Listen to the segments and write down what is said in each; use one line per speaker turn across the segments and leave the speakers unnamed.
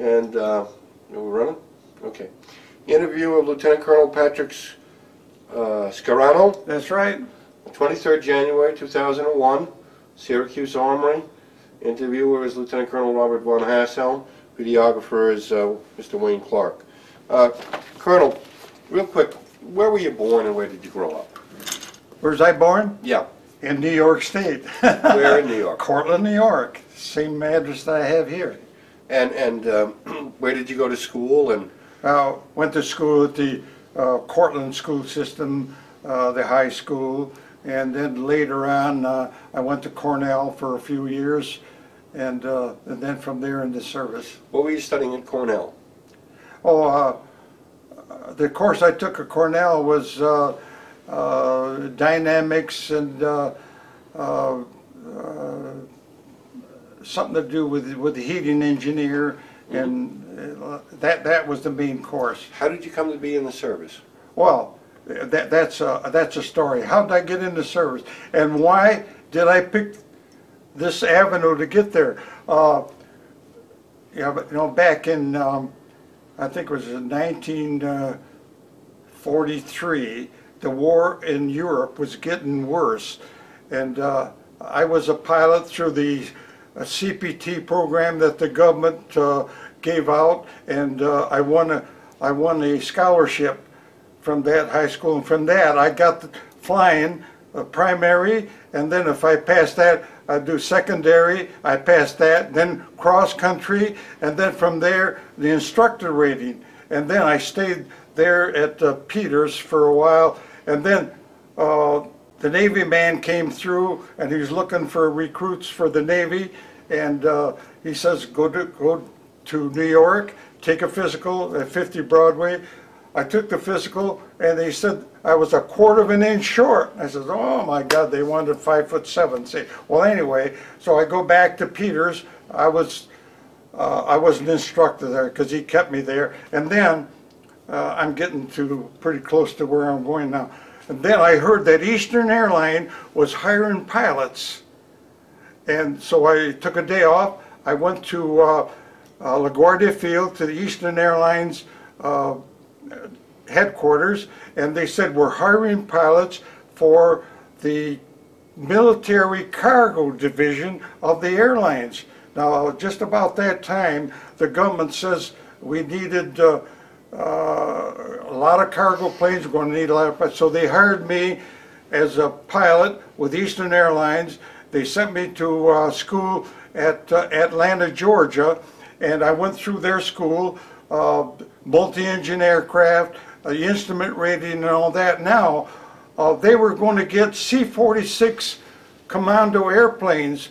And, uh, are we running? Okay. Interview of Lieutenant Colonel Patrick uh, Scarano,
That's right.
23rd January 2001, Syracuse Armory. Interviewer is Lieutenant Colonel Robert Von Hassel. Videographer is uh, Mr. Wayne Clark. Uh, Colonel, real quick, where were you born and where did you grow up?
Where's I born?
Yeah,
In New York State.
where in New York?
Cortland, New York. Same address that I have here.
And, and um, where did you go to school and,
Uh, went to school at the uh, Cortland school system, uh, the high school, and then later on, uh, I went to Cornell for a few years, and, uh, and then from there into service.
what were you studying at Cornell?
Oh, uh, the course I took at Cornell was uh, uh, dynamics and uh, uh, uh, something to do with with the heating engineer, and uh, that that was the main course.
How did you come to be in the service?
Well, that that's a that's a story. How did I get into service, and why did I pick this avenue to get there? Uh, yeah, but you know, back in um, I think it was in 1943, the war in Europe was getting worse, and uh, I was a pilot through the uh, CPT program that the government uh, gave out, and uh, I won a I won a scholarship from that high school, and from that I got the flying uh, primary, and then if I passed that, I'd do secondary. I passed that, then cross country, and then from there the instructor rating, and then I stayed there at uh, Peters for a while, and then uh, the Navy man came through, and he was looking for recruits for the Navy, and uh, he says, "Go to go to New York, take a physical at 50 Broadway." I took the physical, and they said I was a quarter of an inch short. I said, "Oh my God!" They wanted five foot seven. Say, well, anyway, so I go back to Peters. I was uh, I was an instructor there because he kept me there, and then uh, I'm getting to pretty close to where I'm going now. And then I heard that Eastern Airline was hiring pilots, and so I took a day off. I went to uh, uh, LaGuardia Field to the Eastern Airlines uh, headquarters, and they said we're hiring pilots for the military cargo division of the airlines. Now, just about that time, the government says we needed uh, uh, a lot of cargo planes. We're going to need a lot of. So they hired me as a pilot with Eastern Airlines. They sent me to uh, school at uh, Atlanta, Georgia, and I went through their school, multi-engine aircraft, uh, instrument rating, and all that. Now, uh, they were going to get C-46 commando airplanes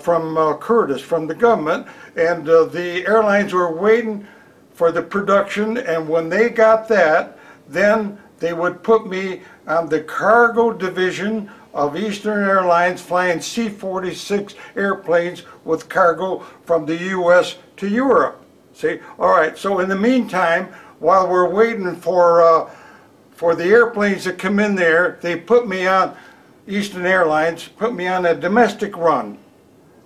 from Curtiss, from the government, and the airlines were waiting for the production, and when they got that, then they would put me on the cargo division of Eastern Airlines flying C-46 airplanes with cargo from the U.S. to Europe. See, all right, so in the meantime, while we're waiting for, uh, for the airplanes to come in there, they put me on, Eastern Airlines put me on a domestic run,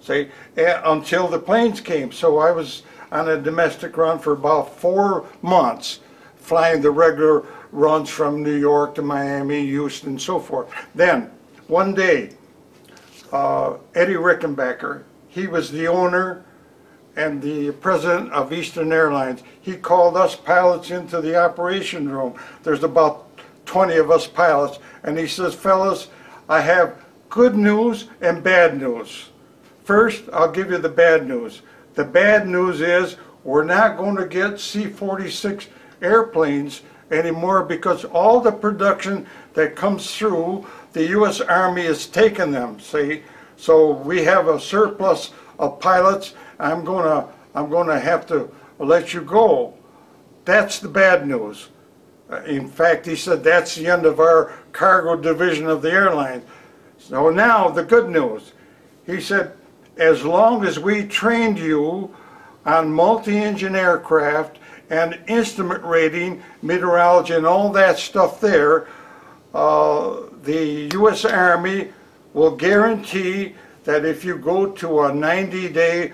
see, eh, until the planes came. So I was on a domestic run for about four months, flying the regular runs from New York to Miami, Houston, and so forth. Then, one day, uh, Eddie Rickenbacker, he was the owner and the president of Eastern Airlines. He called us pilots into the operation room. There's about 20 of us pilots, and he says, fellas, I have good news and bad news. First, I'll give you the bad news. The bad news is we're not going to get C-46 airplanes anymore because all the production that comes through, the U.S. Army is taking them, see? So we have a surplus of pilots. I'm gonna, I'm gonna have to let you go. That's the bad news. Uh, In fact, he said that's the end of our cargo division of the airline. So now the good news. He said, as long as we trained you on multi-engine aircraft and instrument rating, meteorology, and all that stuff there, uh, the U.S. Army will guarantee that if you go to a 90-day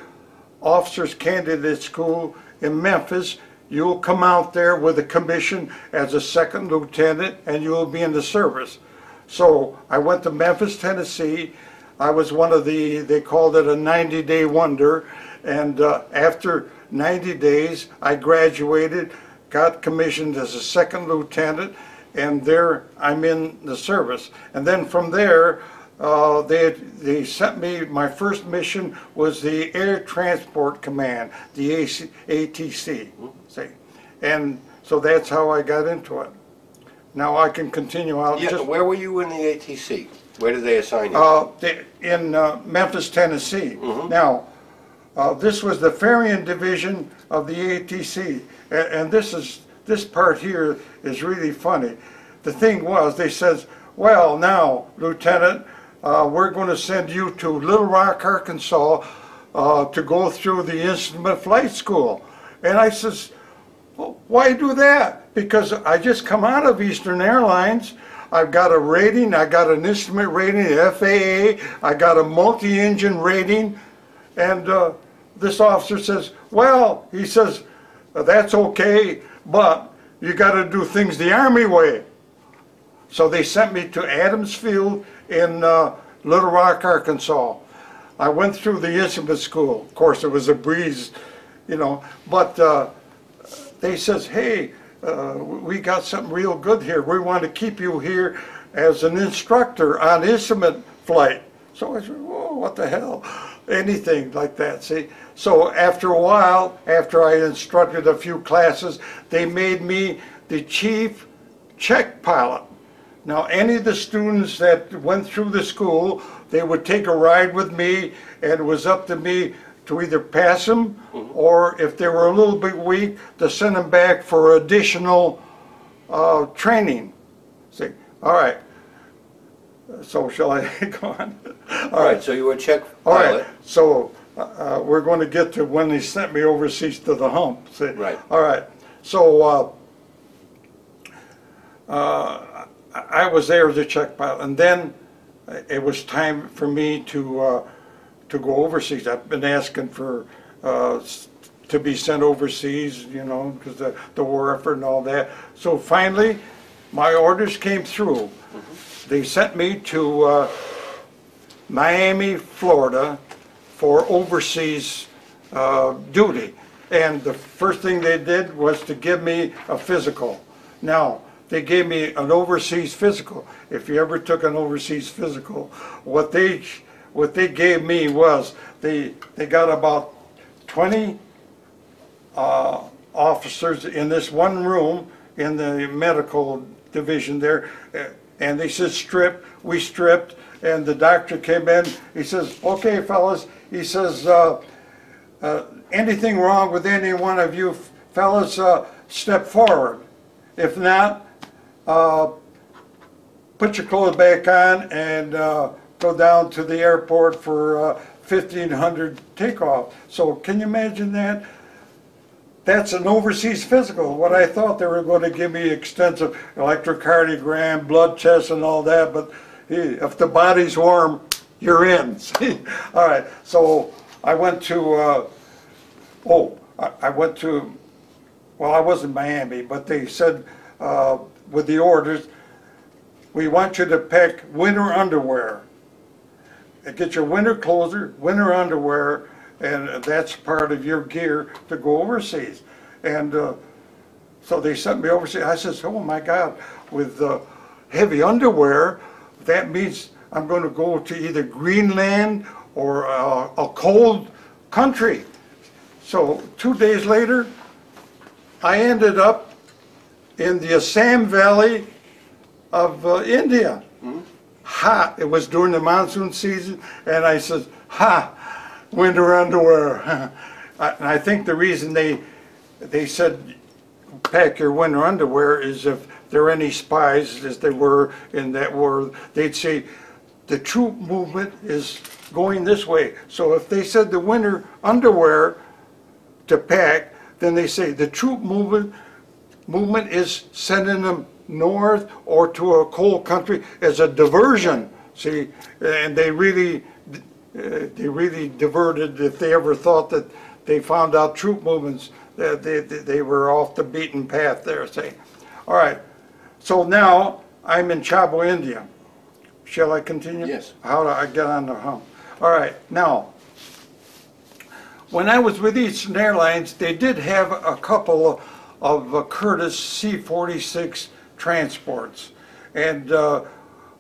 officers candidate school in Memphis. You'll come out there with a commission as a second lieutenant and you'll be in the service. So I went to Memphis, Tennessee. I was one of the, they called it a 90-day wonder. And uh, after 90 days, I graduated, got commissioned as a second lieutenant, and there I'm in the service. And then from there, uh, they, they sent me, my first mission was the Air Transport Command, the AC, ATC. See? And so that's how I got into it. Now I can continue, I'll
Yeah,
just,
where were you in the ATC? Where did they assign you?
uh, they- in uh, Memphis, Tennessee. Now, uh, this was the Ferrying Division of the ATC, and, and this is, this part here is really funny. The thing was, they says, well, now, Lieutenant, uh, we're gonna send you to Little Rock, Arkansas, uh, to go through the instrument flight school. And I says, well, why do that? Because I just come out of Eastern Airlines. I've got a rating, I got an instrument rating, FAA, I got a multi-engine rating. And uh, this officer says, well, he says, that's okay, but you got to do things the Army way. So they sent me to Adams Field in uh, Little Rock, Arkansas. I went through the instrument school. Of course, it was a breeze, you know, but uh, they says, hey, uh, we got something real good here. We want to keep you here as an instructor on instrument flight. So I said, whoa, what the hell? Anything like that, see? So after a while, after I instructed a few classes, they made me the chief check pilot. Now, any of the students that went through the school, they would take a ride with me, and it was up to me to either pass them, or if they were a little bit weak, to send them back for additional uh, training. See, all right. So shall I go on? All
right, so you were a check
all right,
pilot.
so, uh, uh, we're going to get to when they sent me overseas to the hump, see?
Right.
All right, so, uh, uh, I I was there as a check pilot, and then it was time for me to, uh, to go overseas. I've been asking for, uh, to be sent overseas, you know, because the, the war effort and all that. So finally, my orders came through. They sent me to, uh, Miami, Florida for overseas uh, duty. And the first thing they did was to give me a physical. Now, they gave me an overseas physical. If you ever took an overseas physical, what they, what they gave me was, they, they got about 20 uh, officers in this one room in the medical division there, uh, and they said strip, we stripped, and the doctor came in, he says, okay fellas, he says, uh, uh, anything wrong with any one of you fellas, uh, step forward. If not, uh, put your clothes back on and uh, go down to the airport for uh, 1500 takeoff. So can you imagine that? That's an overseas physical. What I thought they were going to give me extensive electrocardiogram, blood tests and all that, but if the body's warm, you're in. All right, so I went to, uh, oh, I I went to, well, I was in Miami, but they said uh, with the orders, we want you to pack winter underwear. And Get your winter clothes, winter underwear, and that's part of your gear to go overseas. And uh, so they sent me overseas. I says, oh my God, with uh, heavy underwear, that means I'm going to go to either Greenland or uh, a cold country. So two days later, I ended up in the Assam Valley of uh, India. Hot. It was during the monsoon season, and I said, "Ha, winter underwear." And I think the reason they they said pack your winter underwear is if there are any spies, as they were in that war, they'd say the troop movement is going this way. So if they said the winter underwear to pack, then they say the troop movement movement is sending them north or to a cold country as a diversion. See, and they really, uh, they really diverted if they ever thought that they found out troop movements, that they, they they were off the beaten path there, see. All right, so now I'm in Chabua, India. Shall I continue?
Yes.
How do I get on the hump? All right, now, when I was with Eastern Airlines, they did have a couple of uh, Curtiss C-46 transports. And uh,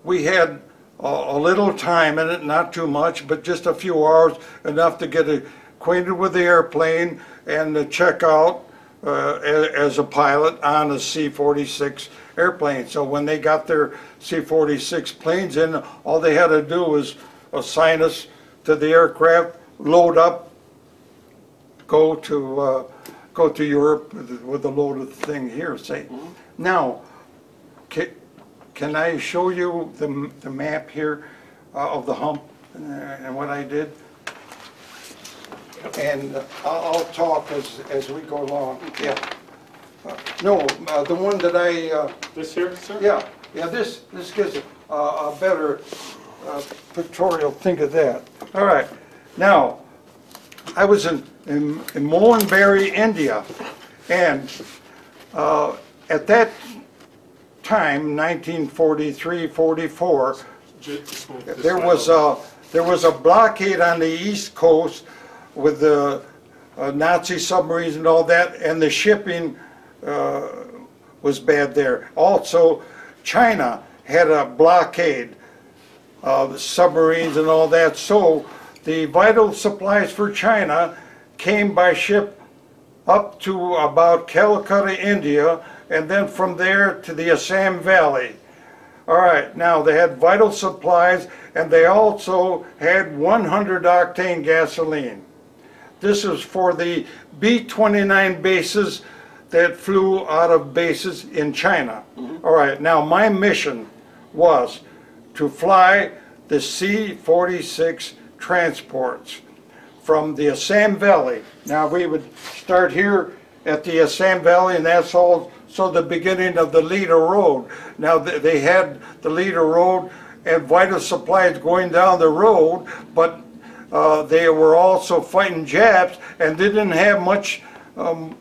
we had a, a little time in it, not too much, but just a few hours, enough to get acquainted with the airplane and to check out uh, as a pilot on a C-46 airplane. So when they got their C-46 planes in, all they had to do was assign us to the aircraft, load up, go to, uh, go to Europe with with a load of the thing here, say. Now, ca- can I show you the, the map here uh, of the hump uh, and what I did? And uh, I'll, I'll talk as, as we go along, yeah. Uh, No, uh, the one that I, uh,
This here, sir?
yeah, yeah, this, this gives a, a better uh, pictorial, think of that. All right, now, I was in, in in Mohanbari, India, and uh, at that time, 1943, 44,
Ju- just move this
there was a, there was a blockade on the east coast with the uh, Nazi submarines and all that, and the shipping uh, was bad there. Also, China had a blockade of submarines and all that, so the vital supplies for China came by ship up to about Calcutta, India, and then from there to the Assam Valley. All right, now they had vital supplies and they also had 100 octane gasoline. This was for the B 29 bases that flew out of bases in China. Mm-hmm. All right, now my mission was to fly the C 46 transports from the Assam Valley. Now we would start here at the Assam Valley, and that's also the beginning of the Ledo Road. Now they had the Ledo Road and vital supplies going down the road, but uh, they were also fighting Japs and they didn't have much um,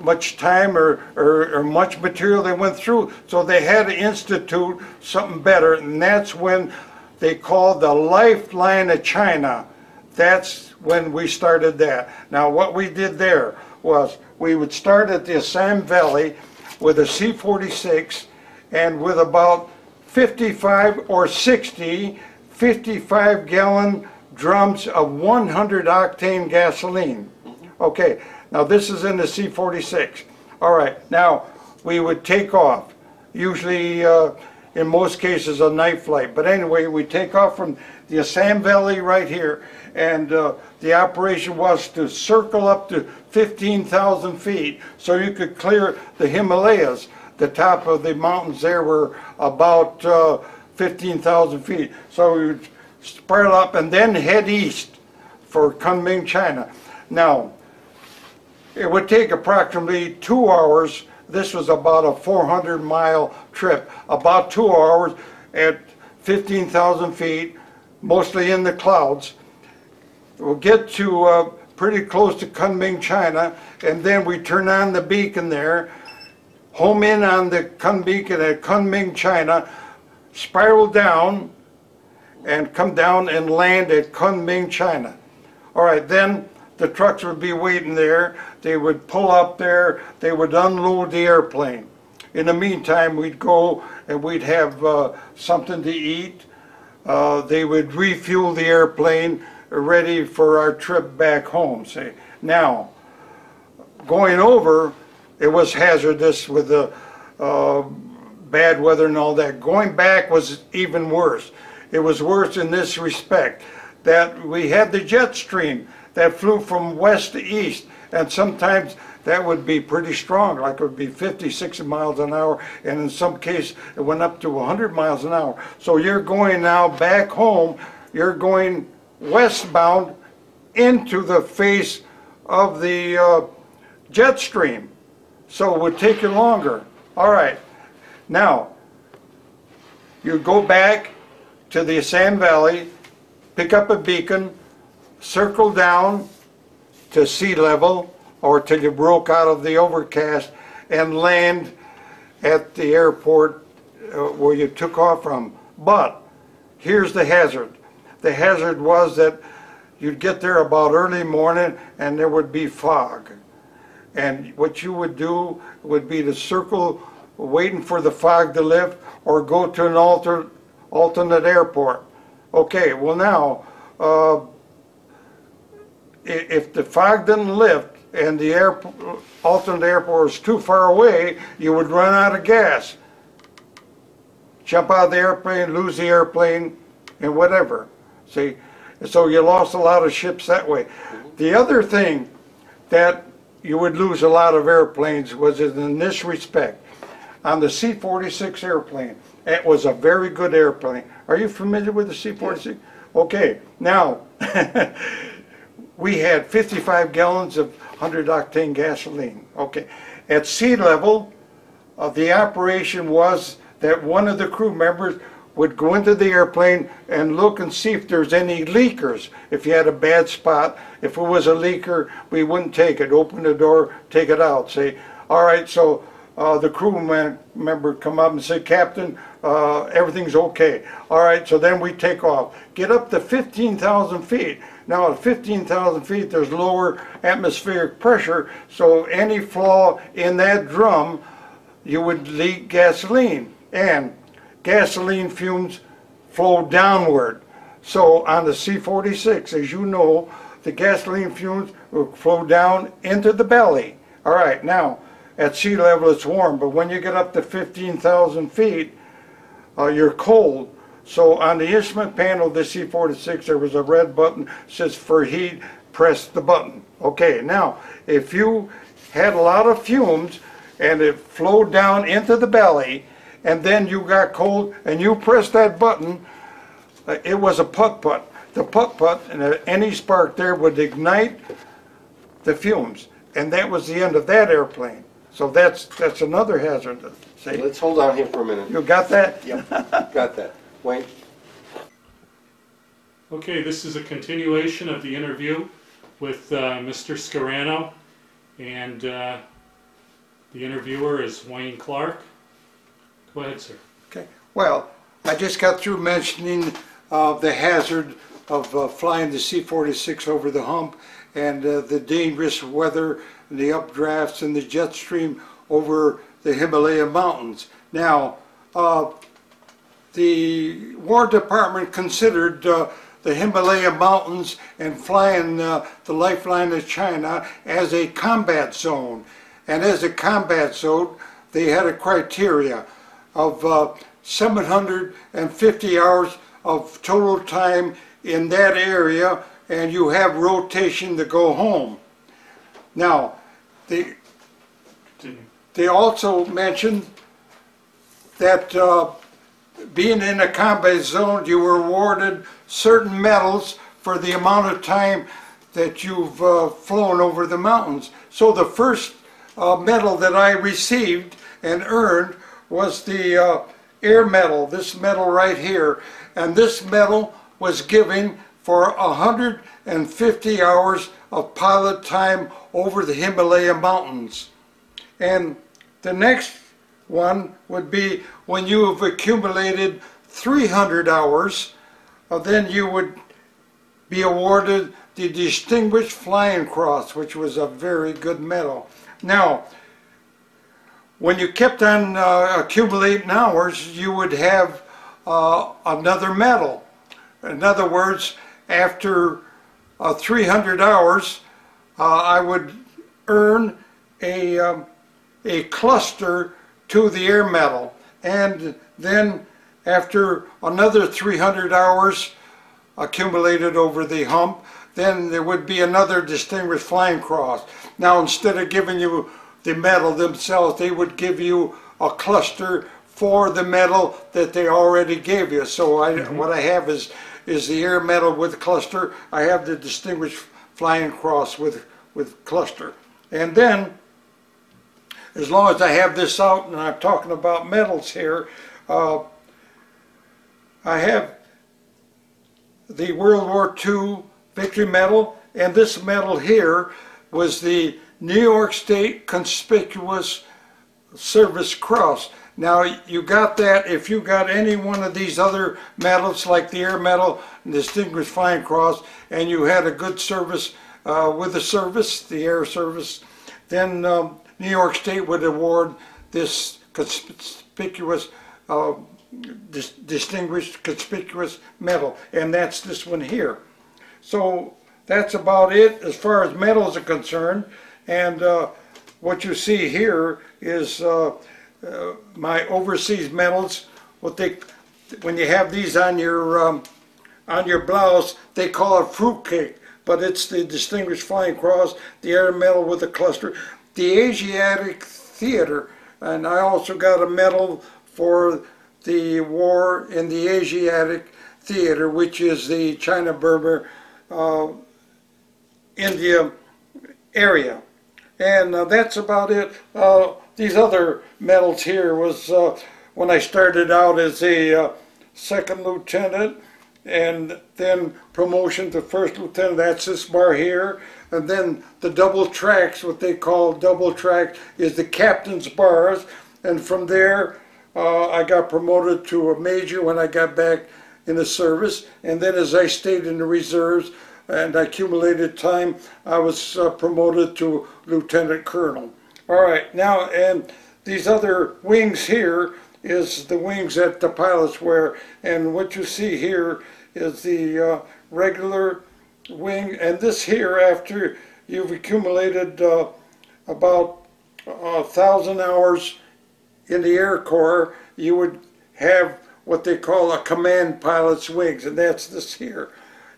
much time or, or, or much material they went through. So they had to institute something better, and that's when they called the Lifeline of China. That's when we started that. Now, what we did there was we would start at the Assam Valley with a C 46 and with about 55 or 60 55 gallon drums of 100 octane gasoline. Okay, now this is in the C 46. All right, now we would take off, usually uh, in most cases a night flight. But anyway, we take off from the Assam Valley right here, and uh, the operation was to circle up to 15,000 feet so you could clear the Himalayas. The top of the mountains there were about uh, 15,000 feet. So we would spiral up and then head east for Kunming, China. Now, it would take approximately two hours. This was about a 400 mile trip, about two hours at 15,000 feet, mostly in the clouds. We'll get to uh, pretty close to Kunming, China, and then we turn on the beacon there, home in on the Kun beacon at Kunming, China, spiral down, and come down and land at Kunming, China. All right, then the trucks would be waiting there. They would pull up there. They would unload the airplane. In the meantime, we'd go and we'd have uh, something to eat. Uh, they would refuel the airplane, ready for our trip back home. See, now going over, it was hazardous with the uh, bad weather and all that. Going back was even worse. It was worse in this respect that we had the jet stream that flew from west to east, and sometimes that would be pretty strong, like it would be 50, 60 miles an hour, and in some case it went up to 100 miles an hour. So you're going now back home, you're going westbound into the face of the uh, jet stream. So it would take you longer. All right. Now, you go back to the Assam Valley, pick up a beacon, circle down, to sea level or till you broke out of the overcast and land at the airport uh, where you took off from. But here's the hazard. The hazard was that you'd get there about early morning and there would be fog. And what you would do would be to circle waiting for the fog to lift or go to an alter, alternate airport. Okay, well now, uh, if the fog didn't lift and the air, alternate airport was too far away, you would run out of gas. Jump out of the airplane, lose the airplane, and whatever. See, so you lost a lot of ships that way. The other thing that you would lose a lot of airplanes was in this respect. On the C-46 airplane, it was a very good airplane. Are you familiar with the C-46? Okay, now, we had 55 gallons of 100 octane gasoline. Okay, at sea level, uh, the operation was that one of the crew members would go into the airplane and look and see if there's any leakers. If you had a bad spot, if it was a leaker, we wouldn't take it. Open the door, take it out. Say, all right, so uh, the crew man, member come up and say, Captain, uh, everything's okay. All right, so then we take off. Get up to 15,000 feet. Now at 15,000 feet, there's lower atmospheric pressure, so any flaw in that drum, you would leak gasoline. And gasoline fumes flow downward. So on the C-46, as you know, the gasoline fumes will flow down into the belly. All right, now, at sea level it's warm, but when you get up to 15,000 feet, uh, you're cold. So on the instrument panel of the C-46, there was a red button, says for heat, press the button. Okay, now, if you had a lot of fumes and it flowed down into the belly, and then you got cold and you pressed that button, uh, it was a putt-putt. The putt-putt and uh, any spark there would ignite the fumes. And that was the end of that airplane. So that's, that's another hazard. See,
Let's hold on here for a minute.
you got that?
Yep, got that. Wayne?
Okay, this is a continuation of the interview with uh, Mr. Scarano, and uh, the interviewer is Wayne Clark. Go ahead, sir.
Okay, well, I just got through mentioning uh, the hazard of uh, flying the C-46 over the hump and uh, the dangerous weather and the updrafts and the jet stream over the Himalaya mountains. Now, uh, the War Department considered uh, the Himalaya mountains and flying uh, the lifeline of China as a combat zone. And as a combat zone, they had a criteria of uh, 750 hours of total time in that area and you have rotation to go home. Now, they, they also mentioned that uh, being in a combat zone, you were awarded certain medals for the amount of time that you've uh, flown over the mountains. So the first uh, medal that I received and earned was the uh, Air Medal, this medal right here. And this medal was given for 150 hours of pilot time over the Himalaya mountains. And the next one would be when you have accumulated 300 hours, uh, then you would be awarded the Distinguished Flying Cross, which was a very good medal. Now, when you kept on uh, accumulating hours, you would have uh, another medal. In other words, after uh, 300 hours, uh, I would earn a, um, a cluster to the air medal. And then after another 300 hours accumulated over the hump, then there would be another Distinguished Flying Cross. Now instead of giving you the medal themselves, they would give you a cluster for the medal that they already gave you. So I, what I have is, is the air medal with cluster. I have the Distinguished Flying Cross with, with cluster. And then, as long as I have this out and I'm talking about medals here, uh, I have the World War II Victory Medal and this medal here was the New York State Conspicuous Service Cross. Now, you got that if you got any one of these other medals, like the Air Medal and Distinguished Flying Cross, and you had a good service uh, with the service, the Air Service, then um, New York State would award this conspicuous, uh, dis- distinguished conspicuous medal, and that's this one here. So that's about it as far as medals are concerned. And uh, what you see here is uh, uh, my overseas medals. What they, when you have these on your um, on your blouse, they call it fruitcake, but it's the Distinguished Flying Cross, the Air Medal with a cluster, the Asiatic Theater, and I also got a medal for the war in the Asiatic Theater, which is the China Burma uh, India area. And uh, that's about it. Uh, these other medals here was uh, when I started out as a uh, second lieutenant and then promotion to first lieutenant, that's this bar here. And then the double tracks, what they call double track, is the captain's bars. And from there, uh, I got promoted to a major when I got back in the service. And then as I stayed in the reserves and accumulated time, I was uh, promoted to lieutenant colonel. All right, now, and these other wings here is the wings that the pilots wear. And what you see here is the uh, regular wing. And this here, after you've accumulated uh, about a thousand hours in the Air Corps, you would have what they call a command pilot's wings, and that's this here.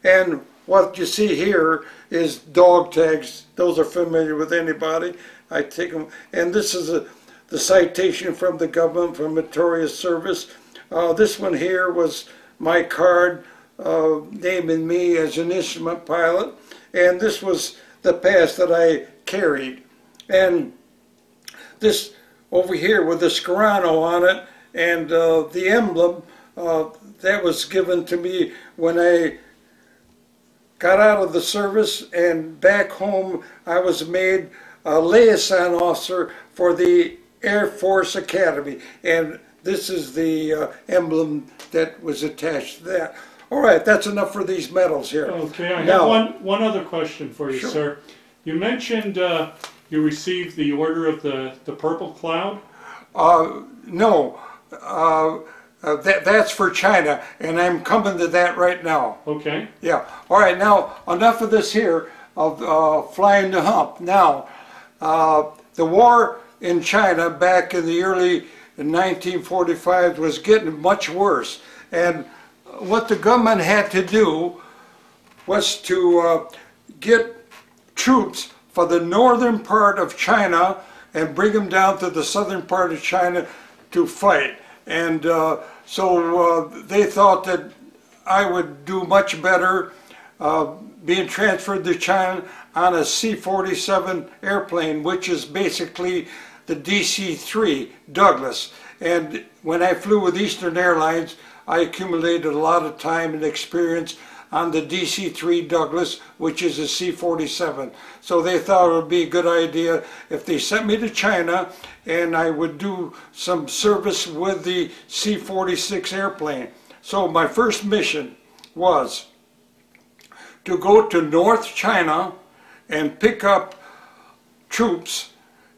And what you see here is dog tags. Those are familiar with anybody. I take them, and this is a, the citation from the government for meritorious service. Uh, this one here was my card uh, naming me as an instrument pilot, and this was the pass that I carried. And this over here with the Scarano on it and uh, the emblem uh, that was given to me when I got out of the service and back home I was made a liaison officer for the Air Force Academy and this is the uh, emblem that was attached to that. All right, that's enough for these medals here.
Okay, I have one, one other question for you,
Sure.
sir. You mentioned uh, you received the Order of the, the Purple Cloud.
Uh, no, uh, uh, that, that's for China, and I'm coming to that right now.
Okay,
Yeah. All right. Now enough of this here of uh, flying the hump. Now, uh, the war in China back in the early 1945 was getting much worse, and what the government had to do was to uh, get troops for the northern part of China and bring them down to the southern part of China to fight. And uh, so uh, they thought that I would do much better uh, being transferred to China on a C-47 airplane, which is basically the DC-3 Douglas. And when I flew with Eastern Airlines, I accumulated a lot of time and experience on the DC-3 Douglas, which is a C-47. So they thought it would be a good idea if they sent me to China and I would do some service with the C-46 airplane. So my first mission was to go to North China and pick up troops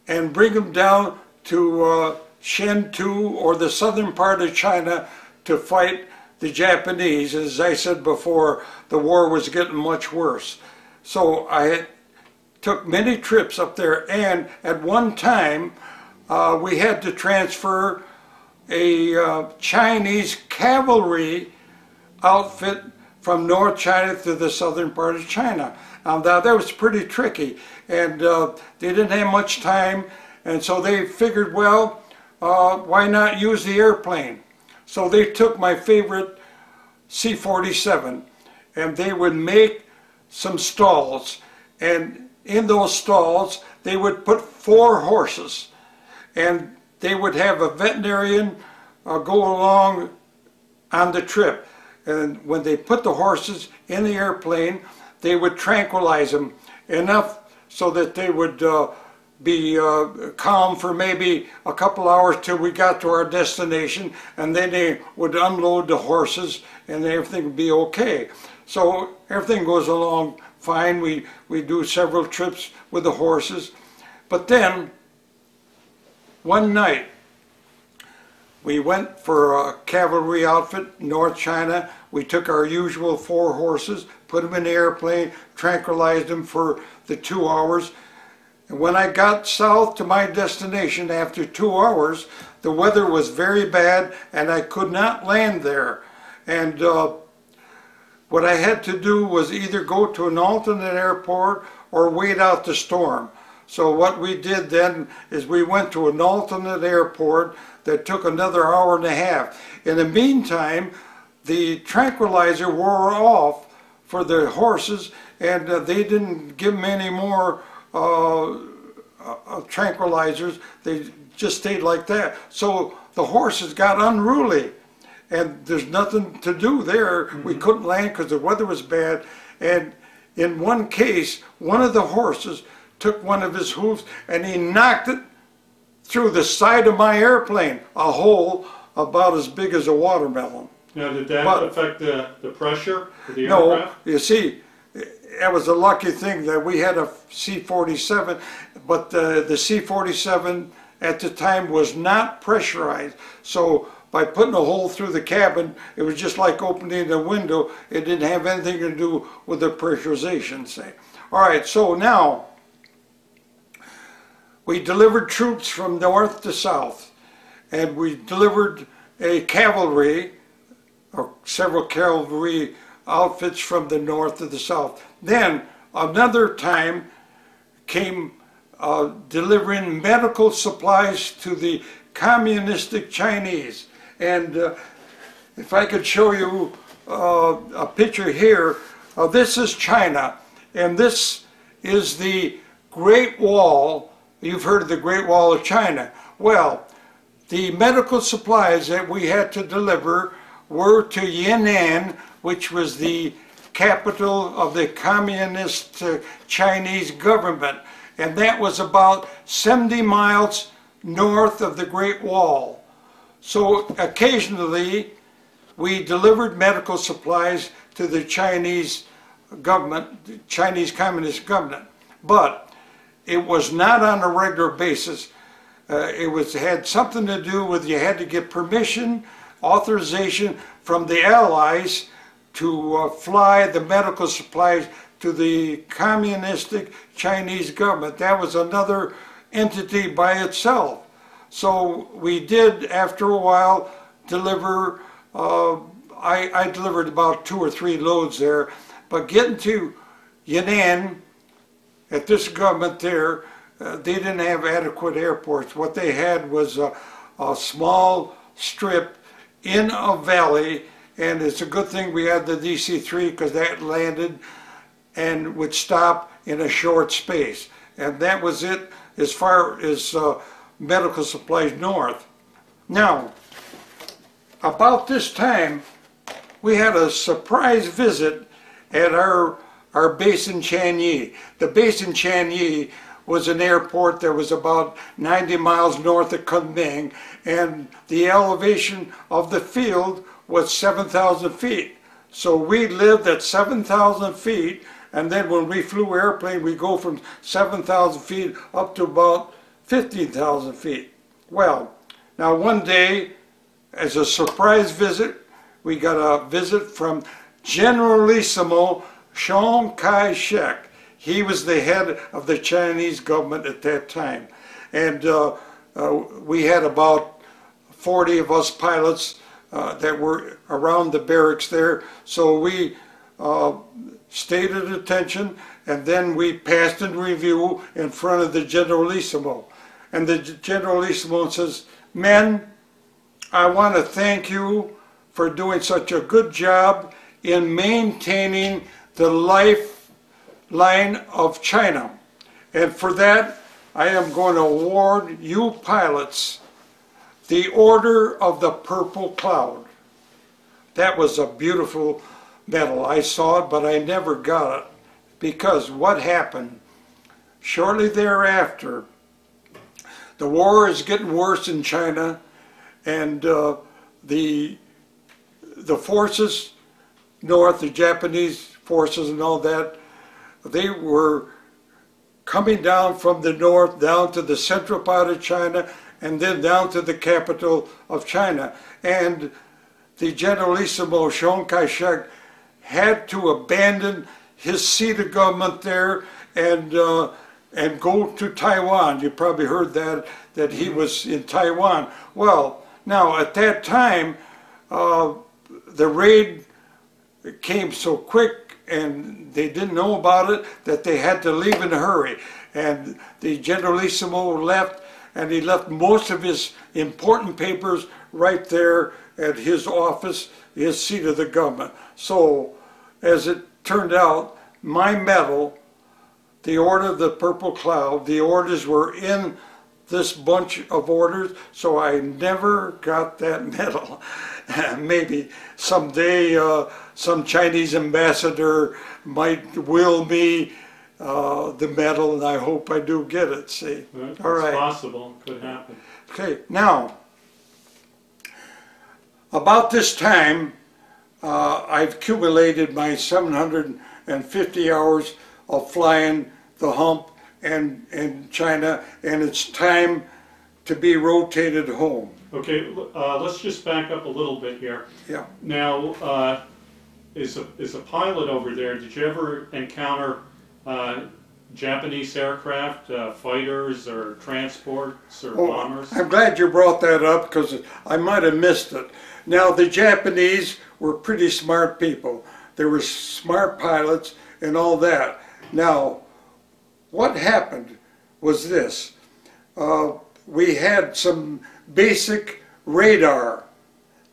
and bring them down to uh, Shentu or the southern part of China to fight the Japanese. As I said before, the war was getting much worse. So I took many trips up there, and at one time uh, we had to transfer a uh, Chinese cavalry outfit from North China to the southern part of China. Now that, that was pretty tricky, and uh, they didn't have much time, and so they figured, well, uh, why not use the airplane? So they took my favorite C-47, and they would make some stalls, and in those stalls they would put four horses, and they would have a veterinarian uh, go along on the trip. And when they put the horses in the airplane, they would tranquilize them enough so that they would uh, be uh, calm for maybe a couple hours till we got to our destination, and then they would unload the horses, and everything would be okay. So everything goes along fine. We we do several trips with the horses, but then one night we went for a cavalry outfit, North China. We took our usual four horses, put them in the airplane, tranquilized them for the two hours. And when I got south to my destination after two hours, the weather was very bad and I could not land there. And uh, what I had to do was either go to an alternate airport or wait out the storm. So what we did then is we went to an alternate airport that took another hour and a half. In the meantime, the tranquilizer wore off for the horses and uh, they didn't give them any more uh, uh, tranquilizers. They just stayed like that. So the horses got unruly and there's nothing to do there. We couldn't land because the weather was bad. And in one case, one of the horses took one of his hooves and he knocked it through the side of my airplane, a hole about as big as a watermelon.
Now, did that
But-
affect the, the pressure of the
No,
aircraft?
you see, it was a lucky thing that we had a C-47, but the, the C-47 at the time was not pressurized. So by putting a hole through the cabin, it was just like opening a window. It didn't have anything to do with the pressurization, say. All right, so now we delivered troops from north to south, and we delivered a cavalry or several cavalry outfits from the north to the south. Then another time came uh, delivering medical supplies to the communistic Chinese. And uh, if I could show you uh, a picture here, uh, this is China, and this is the Great Wall. You've heard of the Great Wall of China. Well, the medical supplies that we had to deliver were to Yan'an, which was the capital of the communist uh, Chinese government. And that was about 70 miles north of the Great Wall. So occasionally we delivered medical supplies to the Chinese government, the Chinese Communist government. But it was not on a regular basis. Uh, it was had something to do with you had to get permission, authorization from the Allies to uh, fly the medical supplies to the communistic Chinese government. That was another entity by itself. So we did, after a while, deliver. Uh, I, I delivered about two or three loads there, but getting to Yan'an, at this government there, uh, they didn't have adequate airports. What they had was a, a small strip in a valley, and it's a good thing we had the DC-3 because that landed and would stop in a short space. And that was it as far as uh, medical supplies north. Now, about this time, we had a surprise visit at our our base in Chanyi. The base in Chanyi was an airport that was about 90 miles north of Kunming, and the elevation of the field was 7,000 feet. So we lived at 7,000 feet, and then when we flew airplane, we go from 7,000 feet up to about 15,000 feet. Well, now one day, as a surprise visit, we got a visit from Generalissimo Chiang Kai-shek. He was the head of the Chinese government at that time. And uh, uh, we had about 40 of us pilots uh, that were around the barracks there. So we uh, stayed at attention and then we passed in review in front of the Generalissimo. And the Generalissimo says, men, I want to thank you for doing such a good job in maintaining the lifeline of China. And for that, I am going to award you pilots the Order of the Purple Cloud. That was a beautiful medal. I saw it, but I never got it. because what happened shortly thereafter, the war is getting worse in China, and uh, the the forces north, the Japanese forces and all that, they were coming down from the north down to the central part of China and then down to the capital of China. And the Generalissimo Chiang Kai-shek had to abandon his seat of government there and uh, and go to Taiwan. You probably heard that that he was in Taiwan. Well, now at that time, uh, the raid came so quick and they didn't know about it that they had to leave in a hurry. And the Generalissimo left and he left most of his important papers right there at his office, his seat of the government. So, as it turned out, my medal, the Order of the Purple Cloud, the orders were in this bunch of orders, so I never got that medal. Maybe someday uh, some Chinese ambassador might will me uh, the medal, and I hope I do get it. See,
It's
all right.
possible, could happen.
Okay, now, about this time, uh, I've accumulated my 750 hours of flying the hump and in China, and it's time to be rotated home.
Okay, uh, let's just back up a little bit here.
Yeah.
Now, uh, is a, is a pilot over there, did you ever encounter uh, Japanese aircraft, uh, fighters or transports or
Oh,
bombers?
I'm glad you brought that up because I might have missed it. Now, the Japanese were pretty smart people. They were smart pilots and all that. Now, what happened was this. Uh, we had some basic radar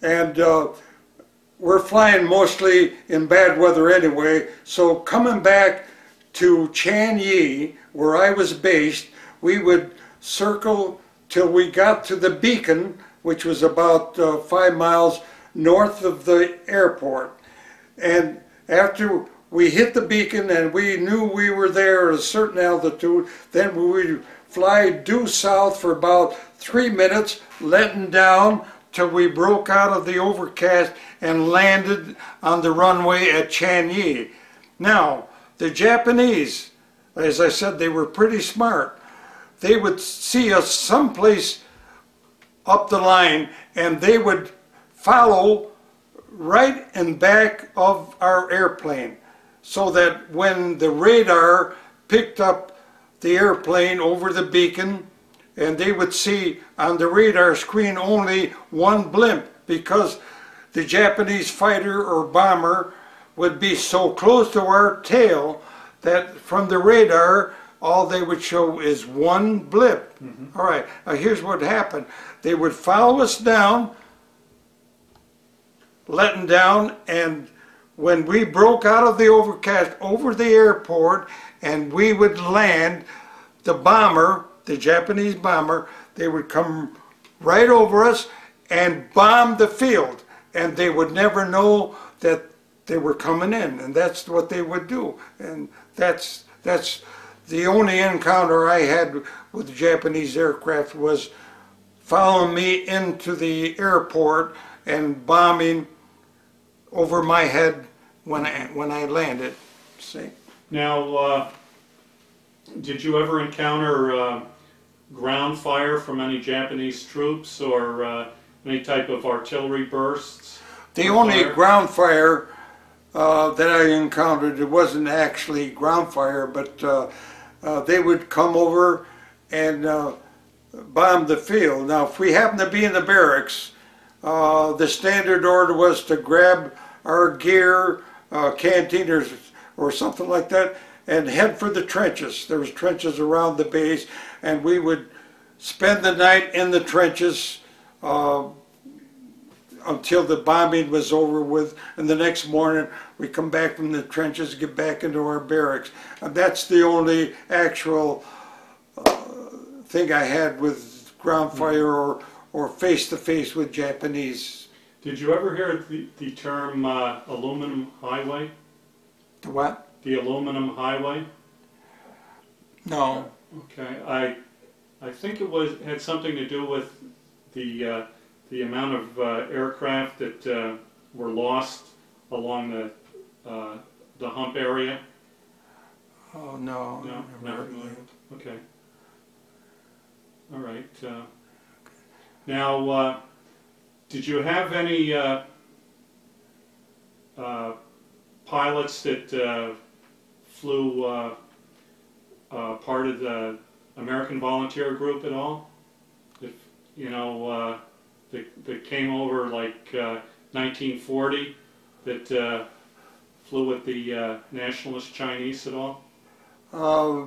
and uh, we're flying mostly in bad weather anyway. So coming back to Chanyi, where I was based, we would circle till we got to the beacon, which was about uh, five miles north of the airport. And after we hit the beacon and we knew we were there at a certain altitude, then we would fly due south for about three minutes, letting down till we broke out of the overcast and landed on the runway at Chanyi. Now, the Japanese, as I said, they were pretty smart. They would see us someplace up the line and they would follow right in back of our airplane so that when the radar picked up the airplane over the beacon and they would see on the radar screen only one blimp because the Japanese fighter or bomber would be so close to our tail that from the radar all they would show is one blip. Mm-hmm. All right, now here's what happened. They would follow us down, letting down, and when we broke out of the overcast over the airport and we would land, the bomber, the Japanese bomber, they would come right over us and bomb the field. And they would never know that they were coming in. And that's what they would do. And that's, that's the only encounter I had with the Japanese aircraft was following me into the airport and bombing over my head when I, when I landed. See?
Now, uh, did you ever encounter uh, ground fire from any Japanese troops or uh, any type of artillery bursts?
The only
fire?
ground fire uh, that I encountered, it wasn't actually ground fire, but uh, uh, they would come over and uh, bomb the field. Now, if we happened to be in the barracks, uh, the standard order was to grab our gear, uh, canteen or, or something like that, and head for the trenches. There was trenches around the base, and we would spend the night in the trenches. Until the bombing was over with, and the next morning we come back from the trenches, get back into our barracks. And that's the only actual uh, thing I had with ground fire or or face to face with Japanese.
Did you ever hear the, the term uh, aluminum highway?
The What?
the aluminum highway?
No,
Okay, I, I think it was, had something to do with the, uh, the amount of uh, aircraft that uh, were lost along the, uh, the hump area?
oh, no.
No,
never
not
heard
familiar.
that.
Okay. All right. uh, Now, uh, did you have any uh, uh, pilots that uh, flew uh, uh, part of the American Volunteer Group at all? If, you know, uh, that that came over like uh, 1940, that uh, flew with the uh, Nationalist Chinese at all?
Uh,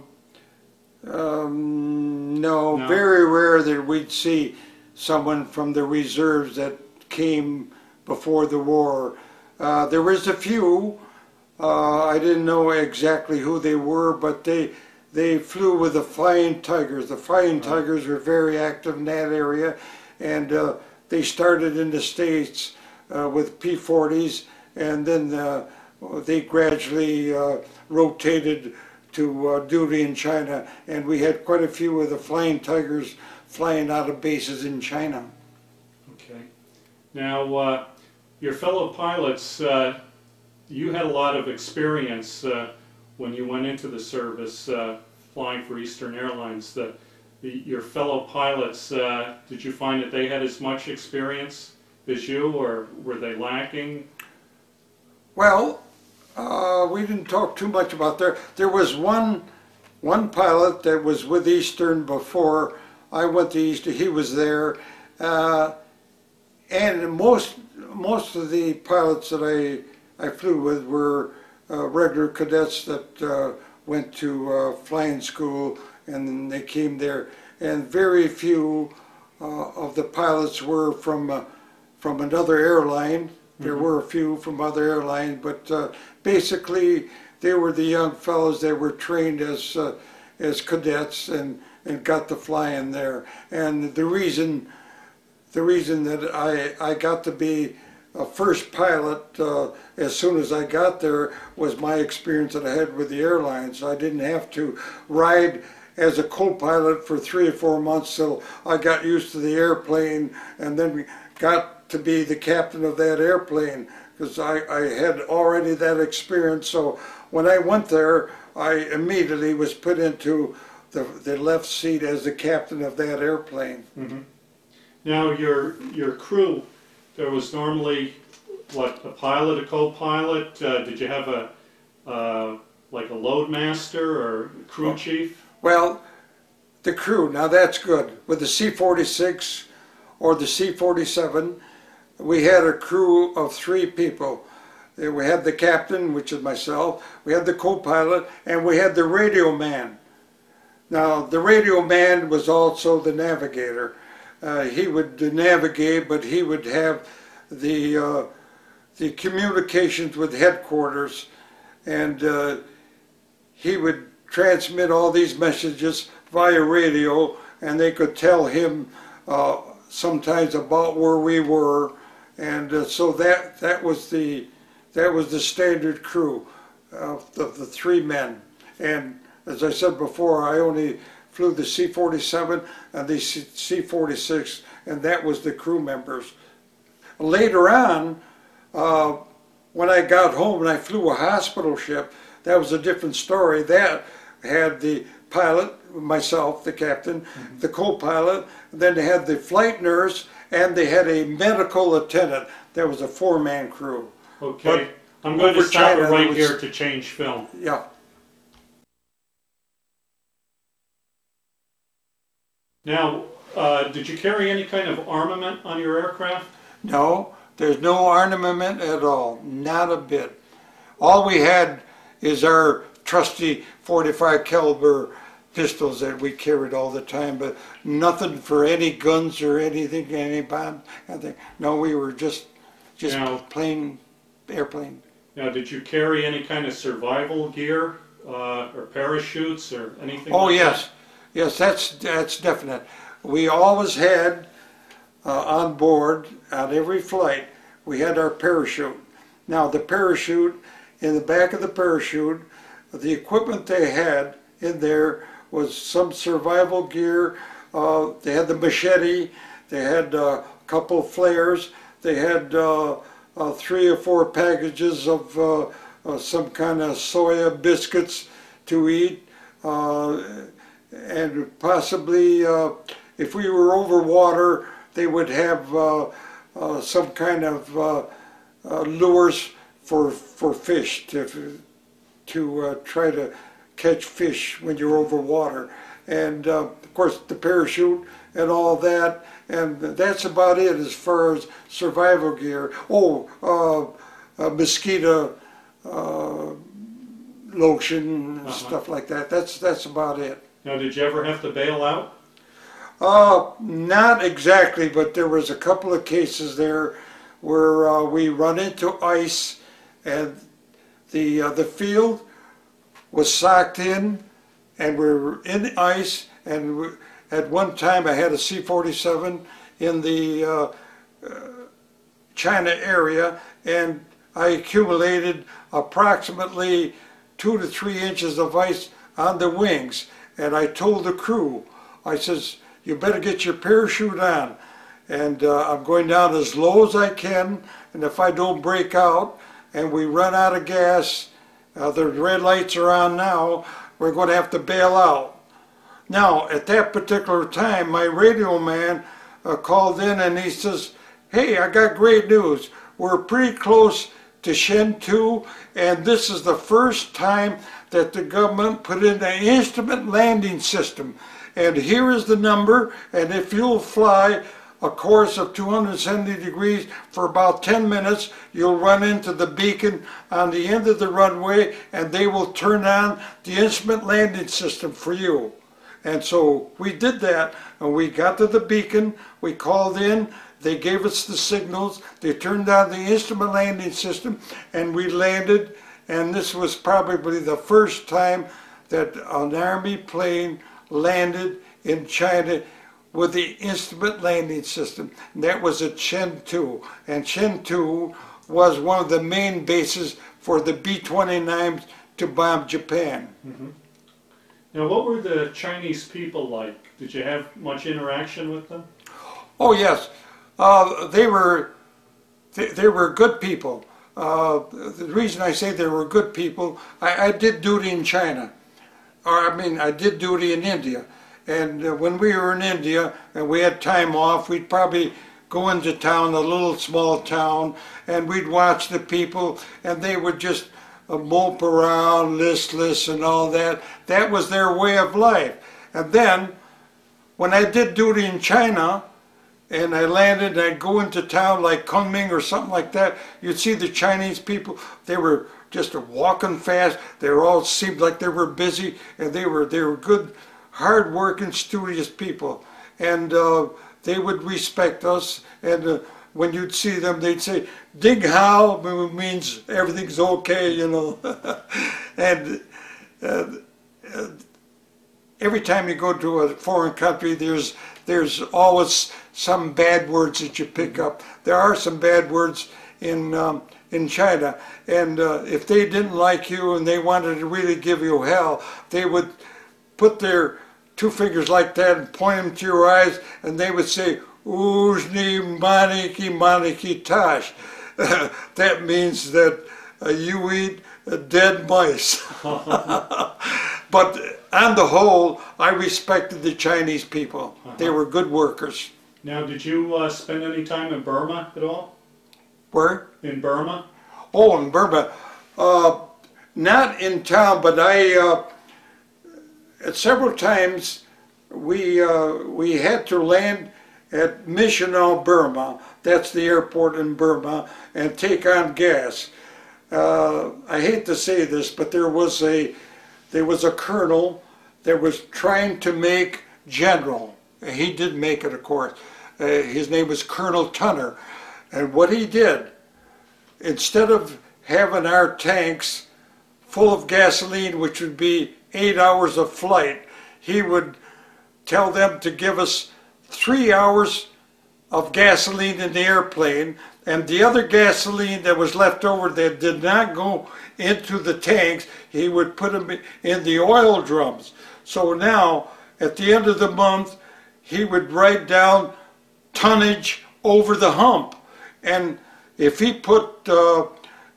um, no,
No.
very rare that we'd see someone from the reserves that came before the war. Uh, there was a few. Uh, I didn't know exactly who they were, but they they flew with the Flying Tigers. The Flying Tigers were very active in that area, and uh, they started in the states uh, with P-40s, and then uh, they gradually uh, rotated to uh, duty in China, and we had quite a few of the Flying Tigers flying out of bases in China.
Okay. Now, uh, your fellow pilots, you had a lot of experience when you went into the service flying for Eastern Airlines. The, the, your fellow pilots, uh, did you find that they had as much experience as you, or were they lacking?
Well, uh, we didn't talk too much about there. There was one one pilot that was with Eastern before I went to Eastern. He was there, uh, and most most of the pilots that I I flew with were uh, regular cadets that uh, went to uh, flying school, and they came there. And very few uh, of the pilots were from uh, from another airline. There were a few from other airlines, but uh, basically they were the young fellows that were trained as uh, as cadets and and got to fly in there. And the reason the reason that I I got to be a first pilot uh, as soon as I got there was my experience that I had with the airlines. I didn't have to ride as a co-pilot for three or four months till I got used to the airplane and then got to be the captain of that airplane because I, I had already that experience. So when I went there, I immediately was put into the, the left seat as the captain of that airplane.
Now, your your crew, there was normally what a pilot, a co-pilot. Uh, did you have a uh, like a load master or crew chief?
Well, the crew, now that's good. With the C-46 or the C-47, we had a crew of three people. Uh, We had the captain, which is myself, we had the co-pilot, and we had the radio man. Now, the radio man was also the navigator. Uh, he would navigate, but he would have the uh, the communications with headquarters, and uh, he would transmit all these messages via radio, and they could tell him uh, sometimes about where we were, and uh, so that that was the that was the standard crew of the, the three men. And as I said before, I only flew the C-47 and the C- C-46, and that was the crew members. Later on, uh, when I got home and I flew a hospital ship, that was a different story. That had the pilot, myself, the captain, the co-pilot, then they had the flight nurse, and they had a medical attendant. There was a four-man crew.
Okay, I'm going to stop
China,
it right
was-
here to change film.
Yeah.
Now, uh, did you carry any kind of armament on your aircraft?
No, there's no armament at all, not a bit. All we had is our trusty 45 caliber pistols that we carried all the time, but nothing for any guns or anything, any bomb. Nothing. No, we were just just
Now-
plain airplane.
Now, did you carry any kind of survival gear uh, or parachutes or anything?
Oh
like
yes, yes, that's that's definite. We always had uh, on board on every flight. We had our parachute. Now the parachute in the back of the parachute the equipment they had in there was some survival gear. Uh, they had the machete, they had uh, a couple flares, they had uh, uh, three or four packages of uh, uh, some kind of soya biscuits to eat, and possibly if we were over water, they would have some kind of lures for for fish to to uh, try to catch fish when you're over water, and uh, of course the parachute and all that, and that's about it as far as survival gear. Oh, uh, mosquito uh, lotion and
Uh-huh.
stuff like that. That's that's about it.
Now, did you ever have to bail out?
Uh, not exactly, but there was a couple of cases there where uh, we run into ice, and the uh, the field was socked in, and we were in ice. And we, at one time, I had a C-47 in the uh, uh, China area, and I accumulated approximately two to three inches of ice on the wings. And I told the crew, I says, you better get your parachute on. And uh, I'm going down as low as I can, and if I don't break out and we run out of gas, uh, the red lights are on now, we're going to have to bail out. Now, at that particular time, my radio man uh, called in and he says, Hey, I got great news. We're pretty close to Chengtu, and this is the first time that the government put in an instrument landing system. And here is the number, and if you'll fly a course of 270 degrees for about 10 minutes, you'll run into the beacon on the end of the runway, and they will turn on the instrument landing system for you. And so we did that, and we got to the beacon, we called in, they gave us the signals, they turned on the instrument landing system, and we landed. And this was probably the first time that an Army plane landed in China with the instrument landing system. And that was at Chengtu. And Chengtu was one of the main bases for the B 29s to bomb Japan.
Now, what were the Chinese people like? Did you have much interaction with them?
Oh yes, uh, they were they, they were good people. Uh, the reason I say they were good people, I, I did duty in China, or I mean I did duty in India, and uh, when we were in India and we had time off, we'd probably go into town, a little small town, and we'd watch the people, and they would just uh, mope around, listless, and all that. That was their way of life. And then, when I did duty in China, and I landed and I'd go into town like Kunming or something like that, you'd see the Chinese people, they were just walking fast, they all seemed like they were busy and they were they were good, hard working, studious people. And uh, they would respect us and uh, when you'd see them they'd say, Ding Hao means everything's okay, you know. and uh, uh, every time you go to a foreign country, there's there's always some bad words that you pick up. There are some bad words in um, in China, and uh, if they didn't like you and they wanted to really give you hell, they would put their two fingers like that and point them to your eyes, and they would say "Uzni maniki maniki tash." that means that uh, you eat uh, dead mice. but on the whole, I respected the Chinese people. They were good workers.
Now, did you uh, spend any time in Burma at all?
Where?
In Burma?
Oh, in Burma. Uh, not in town, but I, uh, at several times, we, uh, we had to land at Myitkyina, Burma. That's the airport in Burma, and take on gas. Uh, I hate to say this, but there was a, there was a colonel that was trying to make general. He did make it, of course. Uh, his name was Colonel Tunner. And what he did, instead of having our tanks full of gasoline, which would be eight hours of flight, he would tell them to give us three hours of gasoline in the airplane. And the other gasoline that was left over that did not go into the tanks, he would put them in the oil drums. So now, at the end of the month, he would write down tonnage over the hump. And if he put uh,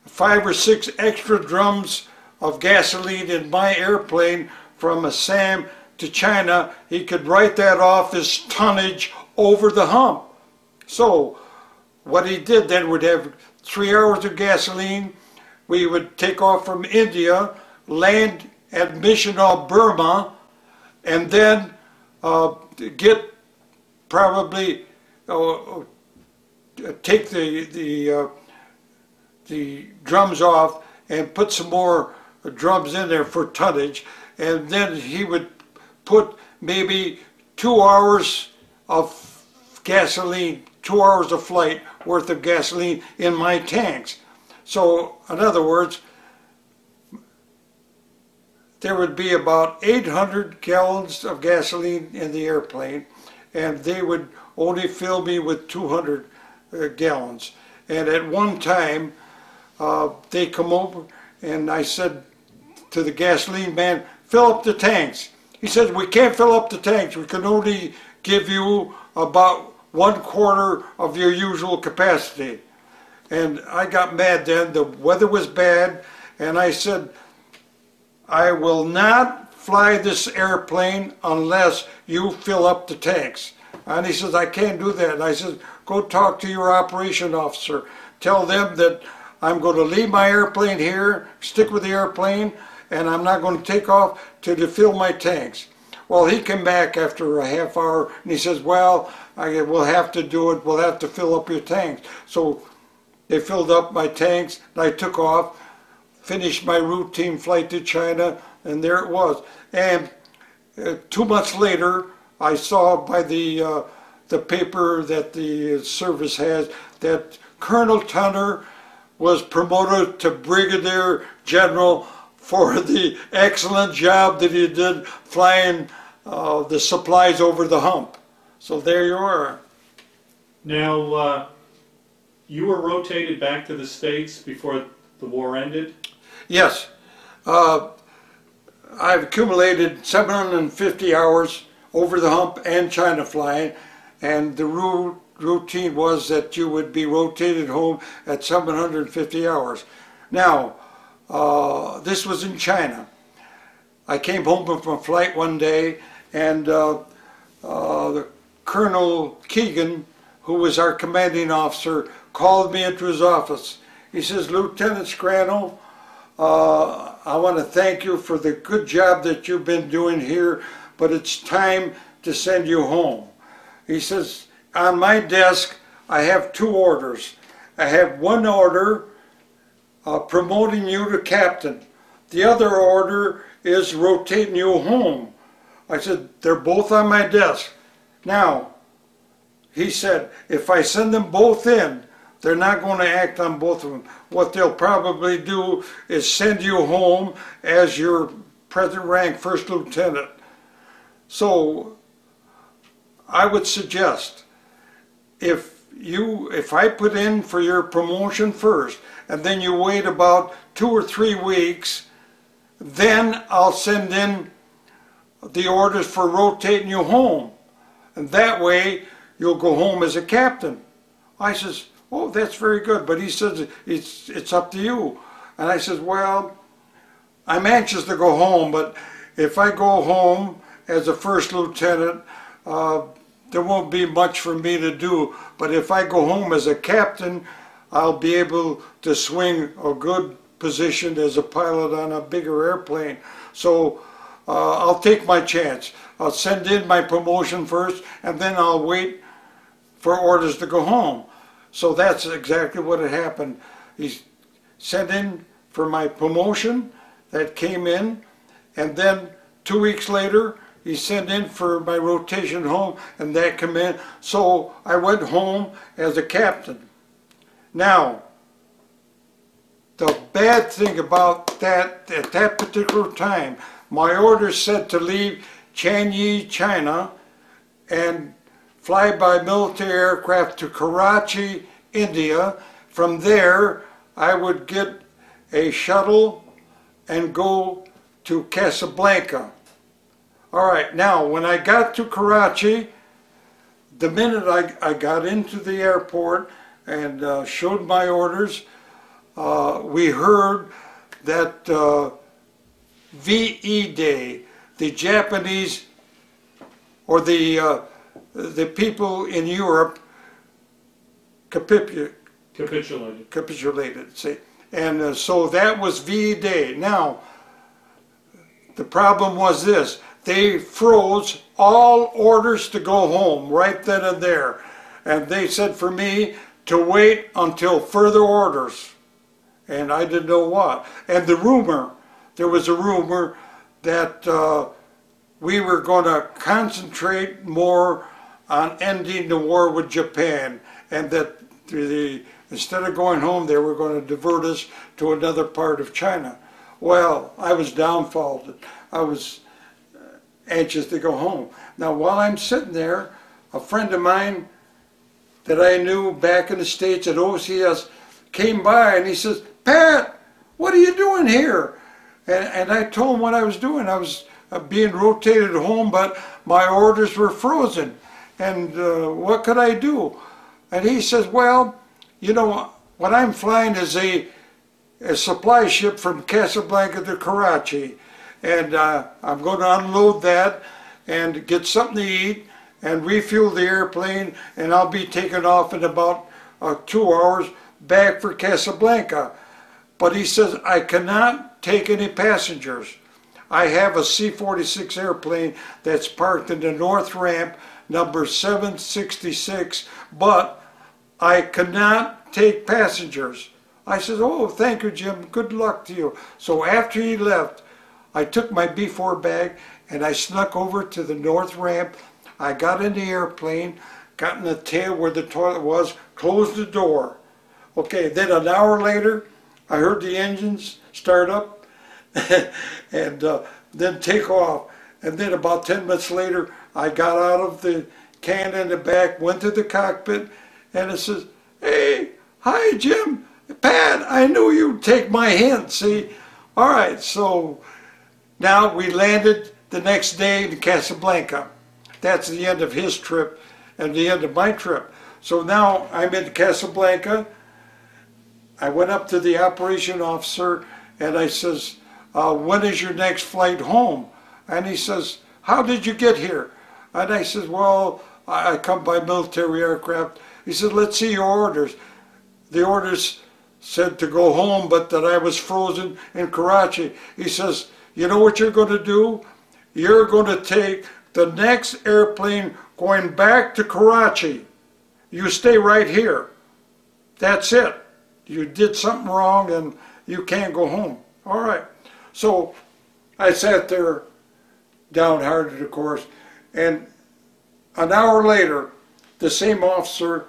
five or six extra drums of gasoline in my airplane from Assam to China, he could write that off as tonnage over the hump. So what he did then would have three hours of gasoline. We would take off from India, land at Myitkyina, Burma, and then uh, get probably uh, take the the uh, the drums off and put some more drums in there for tonnage, and then he would put maybe two hours of gasoline, two hours of flight worth of gasoline in my tanks. So, in other words, there would be about 800 gallons of gasoline in the airplane, and they would only fill me with 200 uh, gallons. And at one time, uh, they come over, and I said to the gasoline man, fill up the tanks. He says, we can't fill up the tanks. We can only give you about one quarter of your usual capacity. And I got mad then. The weather was bad. And I said, I will not fly this airplane unless you fill up the tanks. And he says, I can't do that. And I said, go talk to your operation officer. Tell them that I'm going to leave my airplane here, stick with the airplane, and I'm not going to take off till you fill my tanks. Well, he came back after a half hour and he says, well, I, we'll have to do it. We'll have to fill up your tanks. So they filled up my tanks and I took off, finished my routine flight to China, and there it was. And uh, two months later, I saw by the uh, the paper that the service has that Colonel Tunner was promoted to Brigadier General for the excellent job that you did flying uh, the supplies over the hump. So there you are.
Now, uh, you were rotated back to the States before the war ended?
Yes, uh, I've accumulated 750 hours over the hump and China flying, and the ru- routine was that you would be rotated home at 750 hours. Now, uh, this was in China. I came home from a flight one day, and uh, uh, the Colonel Keegan, who was our commanding officer, called me into his office. He says, Lieutenant Scarano, uh, I want to thank you for the good job that you've been doing here, but it's time to send you home. He says, on my desk, I have two orders. I have one order uh, promoting you to captain. The other order is rotating you home. I said, they're both on my desk. Now, he said, if I send them both in, they're not going to act on both of them. What they'll probably do is send you home as your present rank first lieutenant. So I would suggest if you if I put in for your promotion first and then you wait about two or three weeks, then I'll send in the orders for rotating you home. And that way you'll go home as a captain. I says, oh, that's very good. But he says, it's, it's up to you. And I says, well, I'm anxious to go home, but if I go home as a first lieutenant, uh, there won't be much for me to do. But if I go home as a captain, I'll be able to swing a good position as a pilot on a bigger airplane. So uh, I'll take my chance. I'll send in my promotion first, and then I'll wait for orders to go home. So that's exactly what had happened. He sent in for my promotion that came in, and then two weeks later, he sent in for my rotation home, and that came in. So I went home as a captain. Now, the bad thing about that, at that particular time, my order said to leave Chanyi, China, and fly by military aircraft to Karachi, India. From there, I would get a shuttle and go to Casablanca. All right, now when I got to Karachi, the minute I, I got into the airport and uh, showed my orders, uh, we heard that uh, VE Day, the Japanese or the uh, the people in Europe capitu-
Capitulated.
capitulated. See, and uh, so that was VE Day. Now, the problem was this: they froze all orders to go home right then and there, and they said for me to wait until further orders, and I didn't know what. And the rumor, there was a rumor that uh, we were going to concentrate more on ending the war with Japan, and that the instead of going home, they were going to divert us to another part of China. Well, I was downfalled. I was uh, anxious to go home. Now, while I'm sitting there, a friend of mine that I knew back in the States at OCS came by and he says, Pat, what are you doing here? And, and I told him what I was doing. I was uh, being rotated home, but my orders were frozen. And uh, what could I do? And he says, well, you know, what I'm flying is a, a supply ship from Casablanca to Karachi. And uh, I'm going to unload that and get something to eat and refuel the airplane. And I'll be taking off in about uh, two hours back for Casablanca. But he says, I cannot take any passengers. I have a C-46 airplane that's parked in the north ramp, number 766, but I cannot take passengers. I said, oh, thank you, Jim. Good luck to you. So after he left, I took my B-4 bag and I snuck over to the north ramp. I got in the airplane, got in the tail where the toilet was, closed the door. Okay, then an hour later, I heard the engines start up and uh, then take off. And then about 10 minutes later, I got out of the can in the back, went to the cockpit, and it says, hey, hi, Jim. Pat, I knew you'd take my hint, see? All right, so now we landed the next day in Casablanca. That's the end of his trip and the end of my trip. So now I'm in Casablanca. I went up to the operation officer and I says, uh, when is your next flight home? And he says, how did you get here? And I says, well, I I come by military aircraft. He said, let's see your orders. The orders said to go home, but that I was frozen in Karachi. He says, you know what you're going to do? You're going to take the next airplane going back to Karachi. You stay right here. That's it. You did something wrong and you can't go home. All right. So I sat there, downhearted, of course, and an hour later, the same officer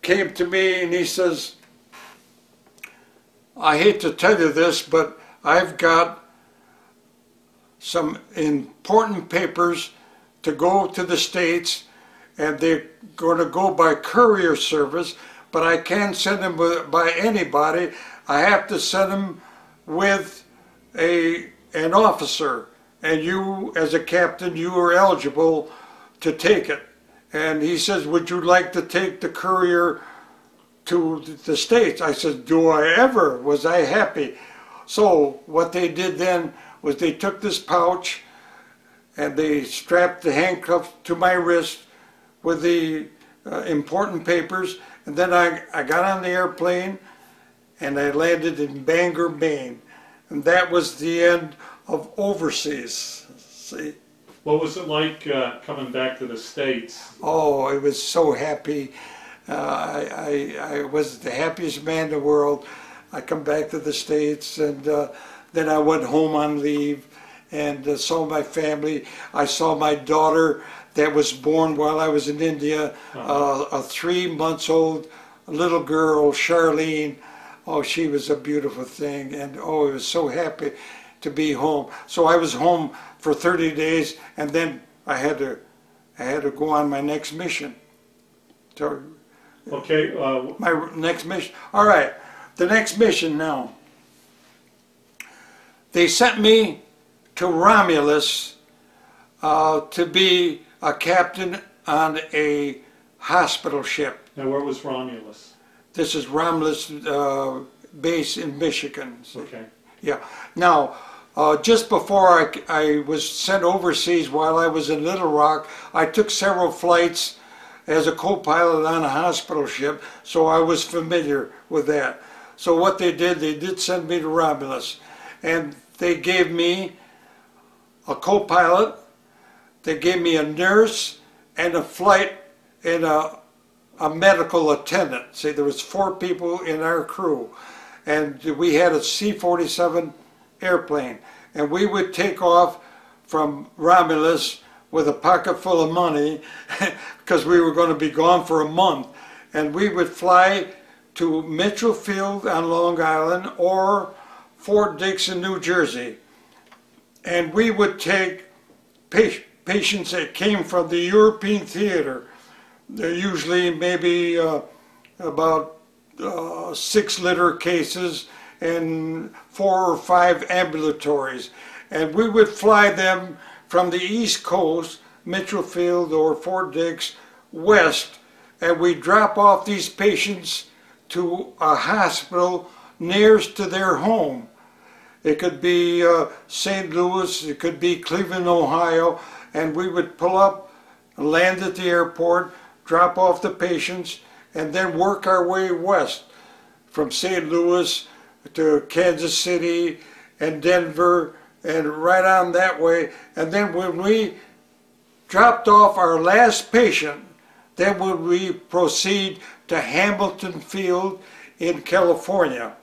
came to me and he says, I hate to tell you this, but I've got some important papers to go to the States and they're going to go by courier service, but I can't send them by anybody. I have to send them with a an officer, and you, as a captain, you are eligible to take it. And he says, would you like to take the courier to the States? I said, do I ever? Was I happy? So what they did then was they took this pouch and they strapped the handcuffs to my wrist with the uh, important papers. And then I, I got on the airplane and I landed in Bangor, Maine. And that was the end of overseas. See?
What was it like uh, coming back to the States?
Oh, I was so happy. Uh, I, I, I was the happiest man in the world. I come back to the States and uh, then I went home on leave and uh, saw my family. I saw my daughter that was born while I was in India, uh, a three months old little girl, Charlene. Oh, she was a beautiful thing and oh, I was so happy to be home. So I was home for 30 days and then I had to I had to go on my next mission. So
Okay, uh,
My next mission. All right, the next mission now. They sent me to Romulus uh, to be a captain on a hospital ship.
now where was Romulus?
This is Romulus uh, base in Michigan.
Okay,
Yeah. Now, uh, just before I, I was sent overseas while I was in Little Rock, I took several flights as a co-pilot on a hospital ship, so I was familiar with that. So what they did, they did send me to Romulus, and they gave me a co-pilot, they gave me a nurse, and a flight and a, a medical attendant. See, there was four people in our crew, and we had a C-47 airplane, and we would take off from Romulus with a pocket full of money because we were going to be gone for a month, and we would fly to Mitchell Field on Long Island or Fort Dix in New Jersey, and we would take patients that came from the European theater. They're usually maybe uh, about uh, six litter cases and four or five ambulatories. And we would fly them from the East Coast, Mitchell Field or Fort Dix, west, and we drop off these patients to a hospital nearest to their home. It could be uh, St. Louis, it could be Cleveland, Ohio, and we would pull up, land at the airport, drop off the patients, and then work our way west from St. Louis to Kansas City and Denver and right on that way. And then when we dropped off our last patient, then would we proceed to Hamilton Field in California.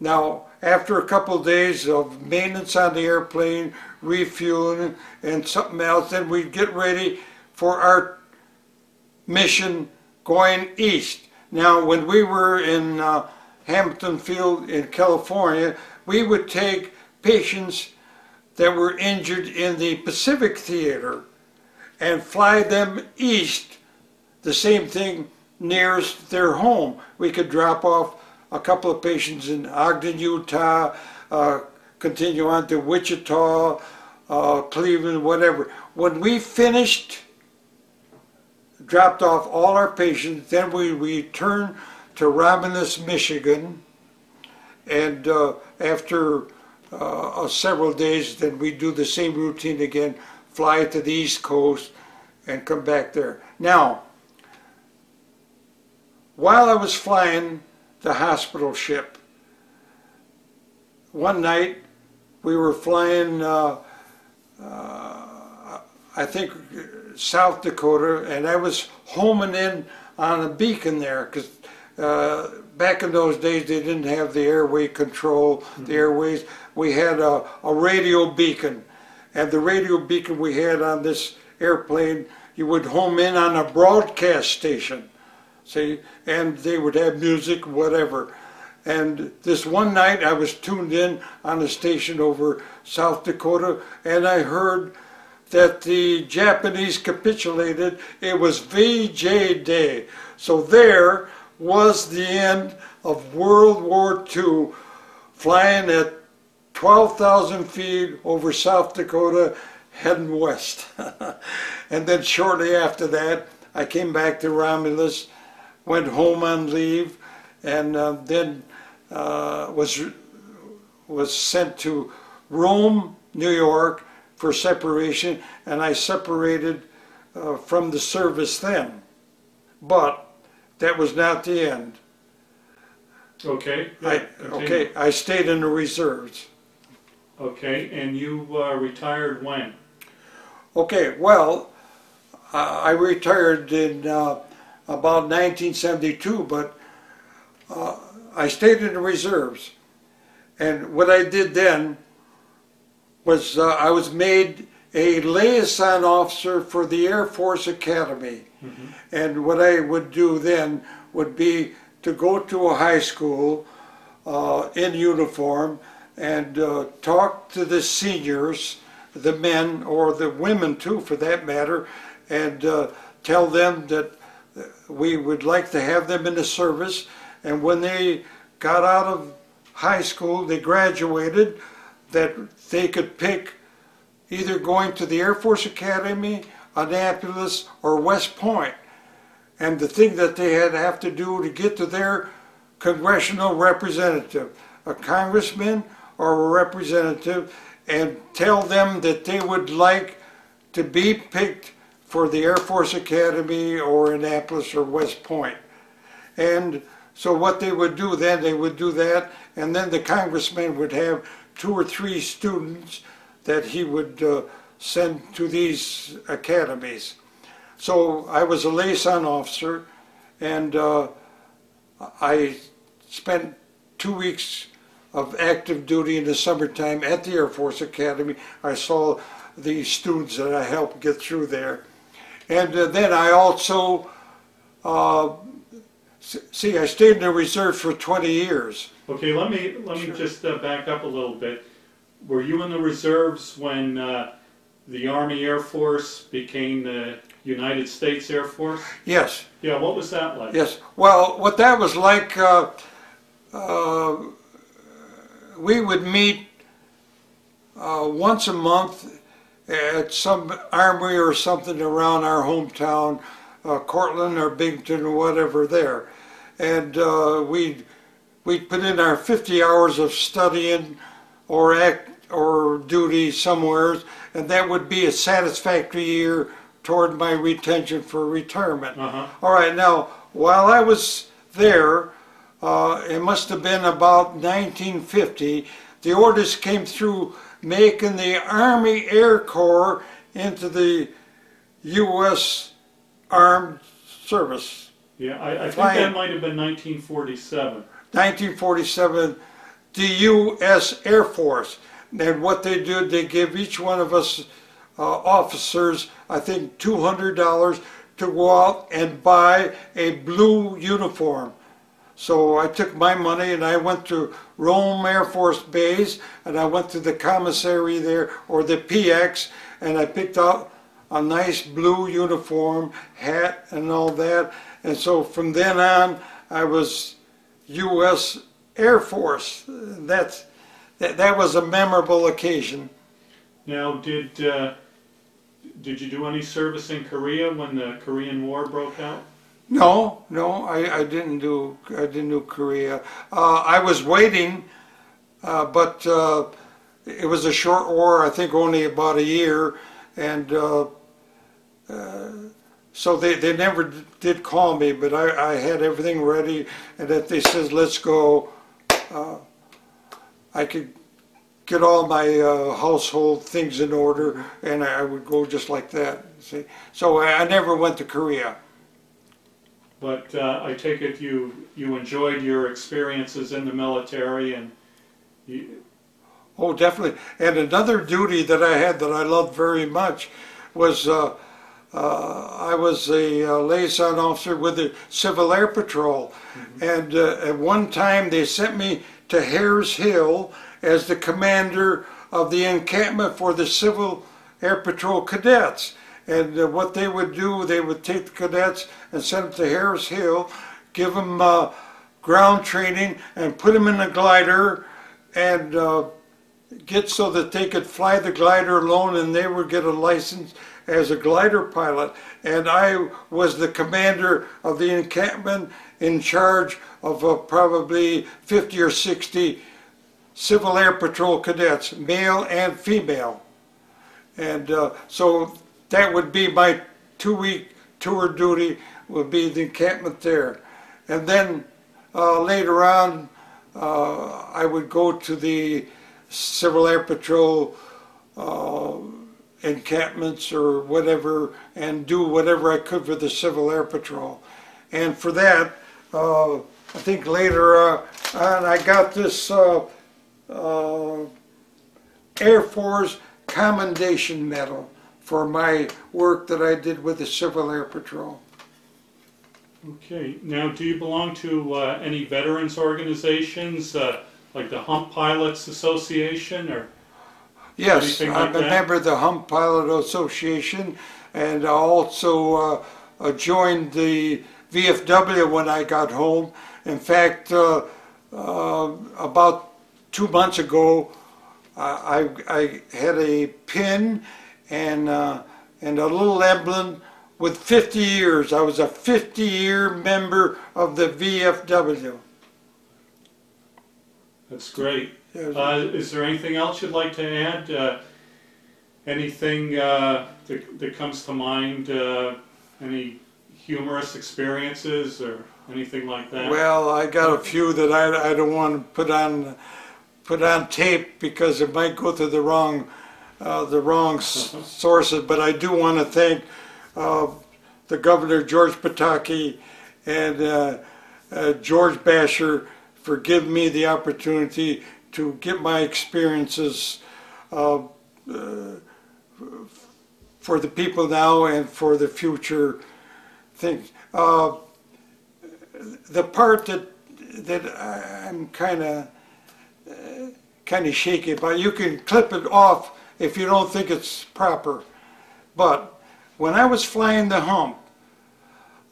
Now, after a couple of days of maintenance on the airplane, refueling, and something else, then we'd get ready for our mission going east. Now, when we were in uh, Hamilton Field in California, we would take patients that were injured in the Pacific Theater and fly them east, the same thing nearest their home. We could drop off a couple of patients in Ogden, Utah, uh, continue on to Wichita, uh, Cleveland, whatever. When we finished dropped off all our patients. Then we returned to Romulus, Michigan, and uh, after uh, several days, then we do the same routine again, fly to the East Coast, and come back there. Now, while I was flying the hospital ship, one night we were flying. Uh, uh, I think South Dakota, and I was homing in on a beacon there because uh, back in those days they didn't have the airway control, the airways. We had a, a radio beacon, and the radio beacon we had on this airplane, you would home in on a broadcast station, see, and they would have music, whatever. And this one night I was tuned in on a station over South Dakota, and I heard that the Japanese capitulated. It was VJ Day. So there was the end of World War II, flying at 12,000 feet over South Dakota, heading west. and then shortly after that, I came back to Romulus, went home on leave, and uh, then uh, was was sent to Rome, New York, for separation, and I separated uh, from the service then. But that was not the end.
okay.
I.
Continue.
okay, I stayed in the reserves.
Okay, and you uh, retired when?
Okay, well, uh, I retired in uh, about 1972, but uh, I stayed in the reserves. And what I did then was uh, I was made a liaison officer for the Air Force Academy. And what I would do then would be to go to a high school uh, in uniform and uh, talk to the seniors, the men or the women too, for that matter, and uh, tell them that we would like to have them in the service. And when they got out of high school, they graduated, that they could pick either going to the Air Force Academy, Annapolis, or West Point. And the thing that they had to have to do to get to their congressional representative, a congressman or a representative, and tell them that they would like to be picked for the Air Force Academy or Annapolis or West Point. And so what they would do then, they would do that, and then the congressman would have two or three students that he would uh, send to these academies. So I was a liaison officer, and uh, I spent two weeks of active duty in the summertime at the Air Force Academy. I saw the students that I helped get through there. And uh, then I also, uh, see, I stayed in the reserve for 20 years.
Okay, let me, let me
Sure.
just uh, back up a little bit. Were you in the reserves when uh, the Army Air Force became the United States Air Force?
Yes,
Yeah, what was that like?
yes. Well, what that was like, uh, uh, we would meet uh, once a month at some armory or something around our hometown, uh, Cortland or Binghamton or whatever there. And uh, we'd, we'd put in our 50 hours of studying or act or duty somewhere, and that would be a satisfactory year toward my retention for retirement.
Uh-huh.
All right, now, while I was there, uh, it must have been about 1950, the orders came through making the Army Air Corps into the U.S. Armed Service.
Yeah, I, I think that might have been 1947.
1947, the U.S. Air Force. And what they did, they gave each one of us uh, officers, I think, $200 to go out and buy a blue uniform. So I took my money and I went to Rome Air Force Base and I went to the commissary there, or the PX, and I picked out a nice blue uniform, hat, and all that. And so from then on, I was U.S. Air Force. That's, that, that was a memorable occasion.
Now, did uh, did you do any service in Korea when the Korean War broke out?
No, no, I, I didn't do I didn't do Korea. Uh, I was waiting, uh, but uh, it was a short war. I think only about a year, and uh, uh, so they, they never did call me. But I, I had everything ready, and if they says let's go, uh, I could get all my household things in order, and I would go just like that. See, so I, I never went to Korea.
But uh, I take it you you enjoyed your experiences in the military and you,
Oh, definitely. And another duty that I had that I loved very much was uh, uh, I was a uh, liaison officer with the Civil Air Patrol. And uh, at one time they sent me to Harris Hill as the commander of the encampment for the Civil Air Patrol cadets. And uh, what they would do, they would take the cadets and send them to Harris Hill, give them uh, ground training, and put them in a glider and uh, get so that they could fly the glider alone and they would get a license as a glider pilot. And I was the commander of the encampment in charge of uh, probably 50 or 60 Civil Air Patrol cadets, male and female. And uh, so that would be my two-week tour duty, would be the encampment there. And then uh, later on, uh, I would go to the Civil Air Patrol uh, encampments or whatever and do whatever I could for the Civil Air Patrol. And for that, uh, I think later uh, on I got this uh, Air Force Commendation Medal for my work that I did with the Civil Air Patrol.
okay. Now, do you belong to uh, any veterans organizations uh, like the Hump Pilots Association or?
Yes,
Anything
I'm
like
a
that?
member of the Hump Pilot Association and I also uh, joined the VFW when I got home. In fact, uh, uh, about two months ago, I I had a pin and uh, and a little emblem with 50 years. I was a 50 year member of the VFW.
That's great. Uh, is there anything else you'd like to add? Uh, anything uh, that, that comes to mind? Uh, any humorous experiences or anything like that?
Well, I got a few that I, I don't want to put on put on tape because it might go to the wrong uh, the wrong sources. But I do want to thank uh, the governor George Pataki and uh, uh, George Basher for giving me the opportunity to get my experiences uh, uh, for the people now and for the future things. Uh, the part that that I'm kind of kind of shaky about. You can clip it off if you don't think it's proper. But when I was flying the hump,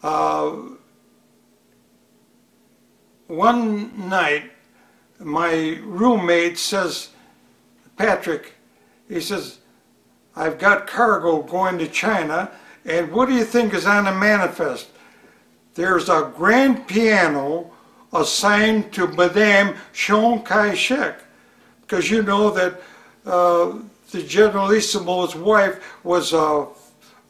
uh, one night my roommate says, Patrick, he says, I've got cargo going to China, and what do you think is on the manifest? there's a grand piano assigned to Madame Chiang Kai-shek. Because you know that uh, the Generalissimo's wife was a,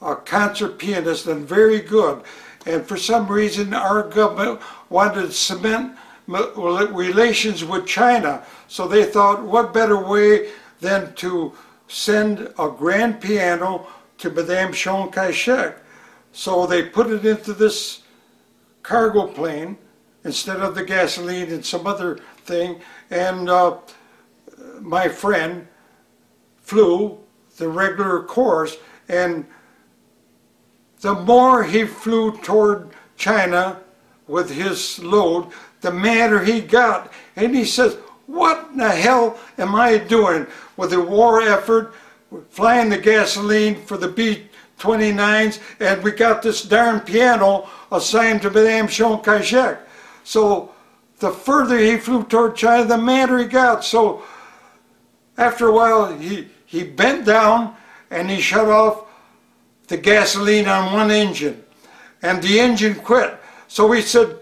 a concert pianist and very good. And for some reason, our government wanted to cement relations with China. So they thought, what better way than to send a grand piano to Madame Chiang Kai-shek? So they put it into this cargo plane instead of the gasoline and some other thing. And uh, my friend flew the regular course, and the more he flew toward China with his load, the madder he got. And he says, What in the hell am I doing with the war effort, flying the gasoline for the B 29s, and we got this darn piano assigned to Madame Chiang Kai shek? So the further he flew toward China, the madder he got. So after a while, he, he bent down and he shut off the gasoline on one engine, and the engine quit. So we said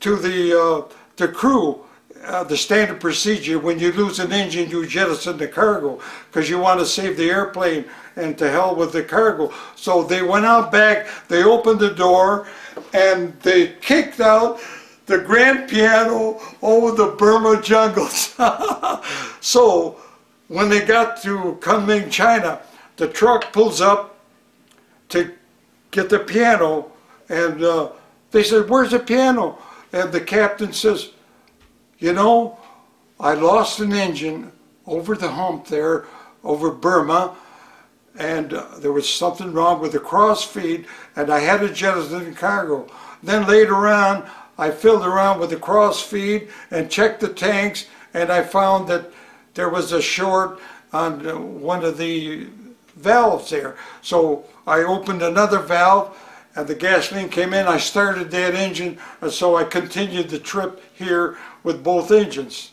to the uh, the crew, uh, the standard procedure when you lose an engine, you jettison the cargo because you want to save the airplane and to hell with the cargo. So they went out back, they opened the door, and they kicked out the grand piano over the Burma jungles. so when they got to Kunming, China, the truck pulls up to get the piano, and uh, they said, "Where's the piano?" And the captain says, "You know, I lost an engine over the hump there, over Burma, and uh, there was something wrong with the cross feed, and I had to jettison cargo. Then later on, I filled around with the cross feed and checked the tanks, and I found that there was a short on one of the valves there. So I opened another valve, and the gasoline came in. I started that engine, and so I continued the trip here with both engines.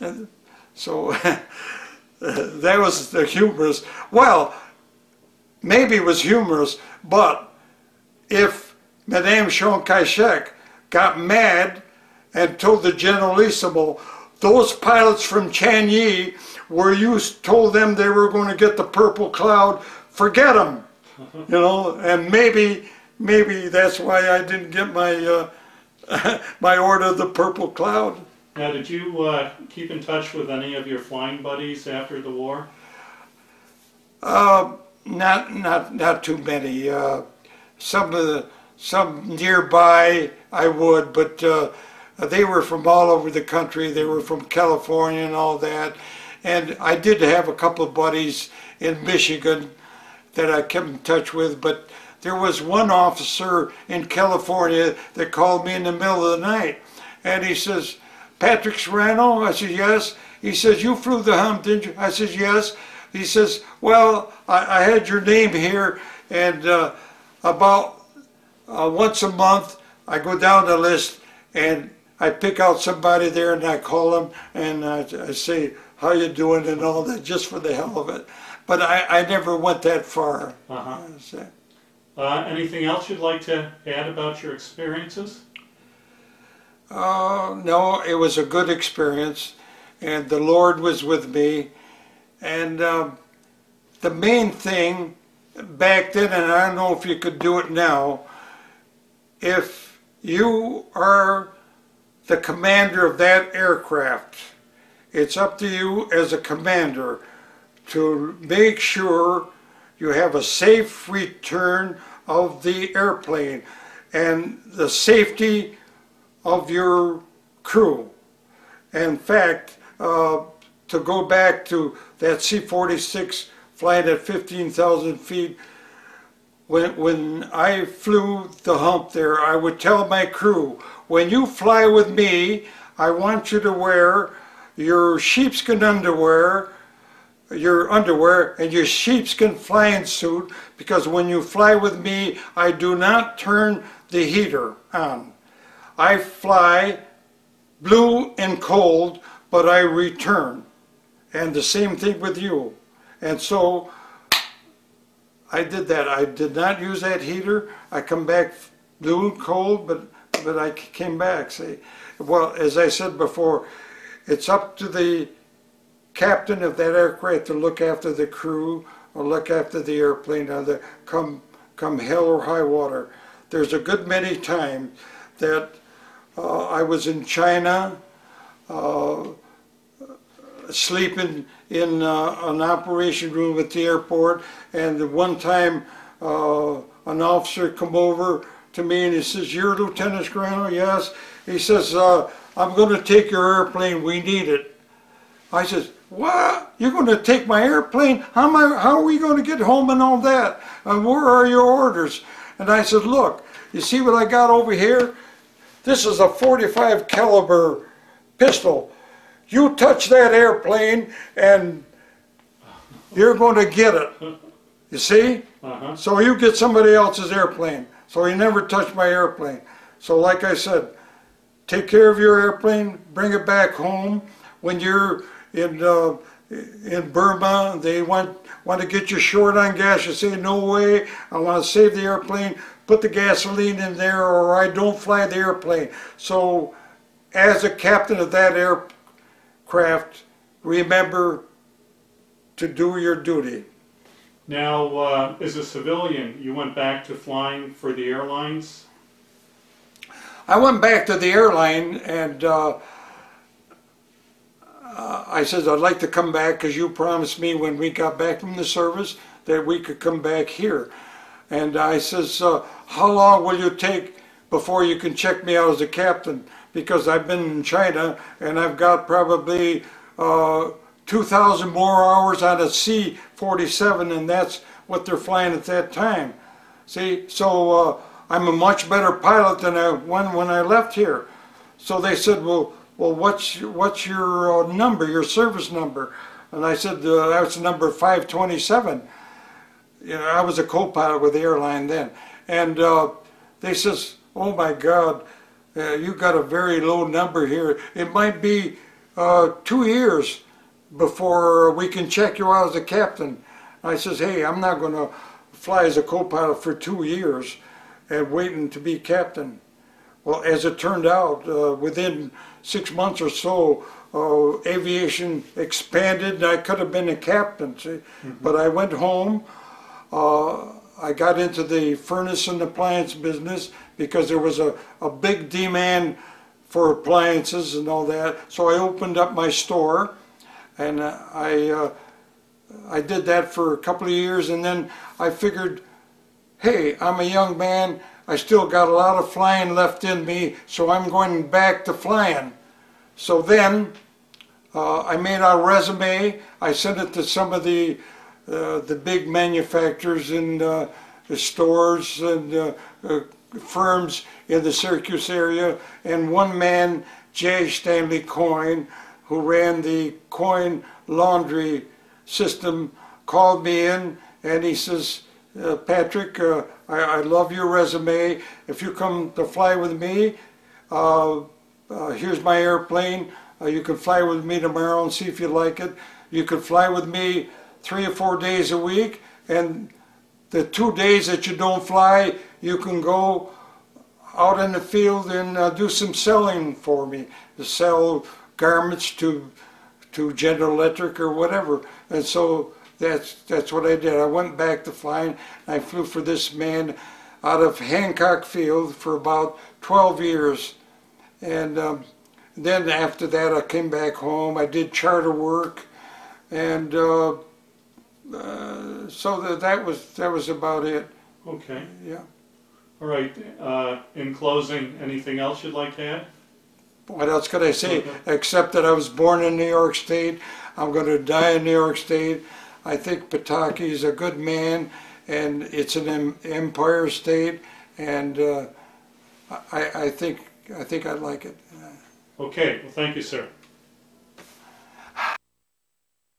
And so that was the humorous. Well, maybe it was humorous, but if Madame Chiang Kai-shek got mad and told the Generalissimo, those pilots from Chanyi, where you told them they were going to get the purple cloud, forget them, you know, and maybe, maybe that's why I didn't get my, uh, my order of the purple cloud.
Now, did you uh, keep in touch with any of your flying buddies after the war?
Uh, not not not too many. Uh, some of the some nearby I would, but uh, they were from all over the country. They were from California and all that. And I did have a couple of buddies in Michigan that I kept in touch with, but there was one officer in California that called me in the middle of the night, and he says, "Patrick Scarano." I said, "Yes." He says, "You flew the hump, didn't you?" I said, "Yes." He says, "Well, I, I had your name here, and uh, about uh, once a month, I go down the list and I pick out somebody there and I call them and I, I say, how you doing and all that, just for the hell of it. But I, I never went that far.
Uh-huh.
So,
Uh, anything else you'd like to add about your experiences?
Uh, no, it was a good experience, and the Lord was with me. And um, the main thing back then, and I don't know if you could do it now, if you are the commander of that aircraft, it's up to you as a commander to make sure you have a safe return of the airplane and the safety of your crew. In fact, uh, to go back to that C-46 flying at 15,000 feet, when, when I flew the hump there, I would tell my crew, when you fly with me, I want you to wear your sheepskin underwear, your underwear and your sheepskin flying suit because when you fly with me, I do not turn the heater on. I fly blue and cold, but I return. And the same thing with you. And so I did that. I did not use that heater. I come back blue and cold, but but I came back. See, well, as I said before, it's up to the captain of that aircraft to look after the crew or look after the airplane. The come come hell or high water. There's a good many times that uh, I was in China. Uh, sleeping in uh, an operation room at the airport and the one time uh, an officer come over to me and he says you're lieutenant Scarano yes. He says uh, i'm going to take your airplane. We need it. I says what? You're going to take my airplane? How am I, how are we going to get home and all that? And where are your orders? And i said look you see what i got over here? This is a 45 caliber pistol. You touch that airplane and you're going to get it. You see?
Uh-huh.
So you get somebody else's airplane. So he never touched my airplane. So like I said, take care of your airplane, bring it back home. When you're in uh, in Burma, they want want to get you short on gas. You say, no way, I want to save the airplane. Put the gasoline in there, or I don't fly the airplane. So, as a captain of that aircraft, remember to do your duty.
Now, uh, as a civilian, you went back to flying for the airlines.
I went back to the airline and uh, uh, I said I'd like to come back because you promised me when we got back from the service that we could come back here. And I says, uh, how long will you take before you can check me out as a captain? Because I've been in China and I've got probably uh, 2,000 more hours on a C-47 and that's what they're flying at that time. See, so uh, I'm a much better pilot than I when when I left here. So they said, well, well, what's what's your uh, number, your service number? And I said, uh, that's number 527. You know, I was a co-pilot with the airline then, and uh, they says, oh my God, uh, you got a very low number here. It might be uh, two years before we can check you out as a captain. I says, hey, I'm not going to fly as a co-pilot for two years and waiting to be captain. Well, as it turned out, uh, within six months or so, uh, aviation expanded and I could have been a captain, see? But I went home, uh, I got into the furnace and appliance business because there was a, a big demand for appliances and all that. So I opened up my store and uh, I, uh, I did that for a couple of years and then I figured, hey, I'm a young man, I still got a lot of flying left in me, so I'm going back to flying. So then uh, I made a resume, I sent it to some of the, uh, the big manufacturers and uh, the stores and uh, uh, firms in the Syracuse area, and one man, J. Stanley Coyne, who ran the Coyne laundry system, called me in and he says, uh, Patrick, uh, I, I love your resume. If you come to fly with me, uh, uh, here's my airplane. Uh, you can fly with me tomorrow and see if you like it. You can fly with me three or four days a week, and the two days that you don't fly, you can go out in the field and uh, do some selling for me sell garments to to General Electric or whatever. And so that's that's what I did. I went back to flying. I flew for this man out of Hancock Field for about 12 years, and um, then after that I came back home. I did charter work, and uh, uh, so that that was that was about it.
Okay.
Yeah.
All right. Uh, in closing, anything else you'd like to add?
What else could I say except that I was born in New York State? I'm going to die in New York State. I think Pataki is a good man, and it's an em- empire state, and uh, I, I think I think I like it.
Okay. Well, thank you, sir.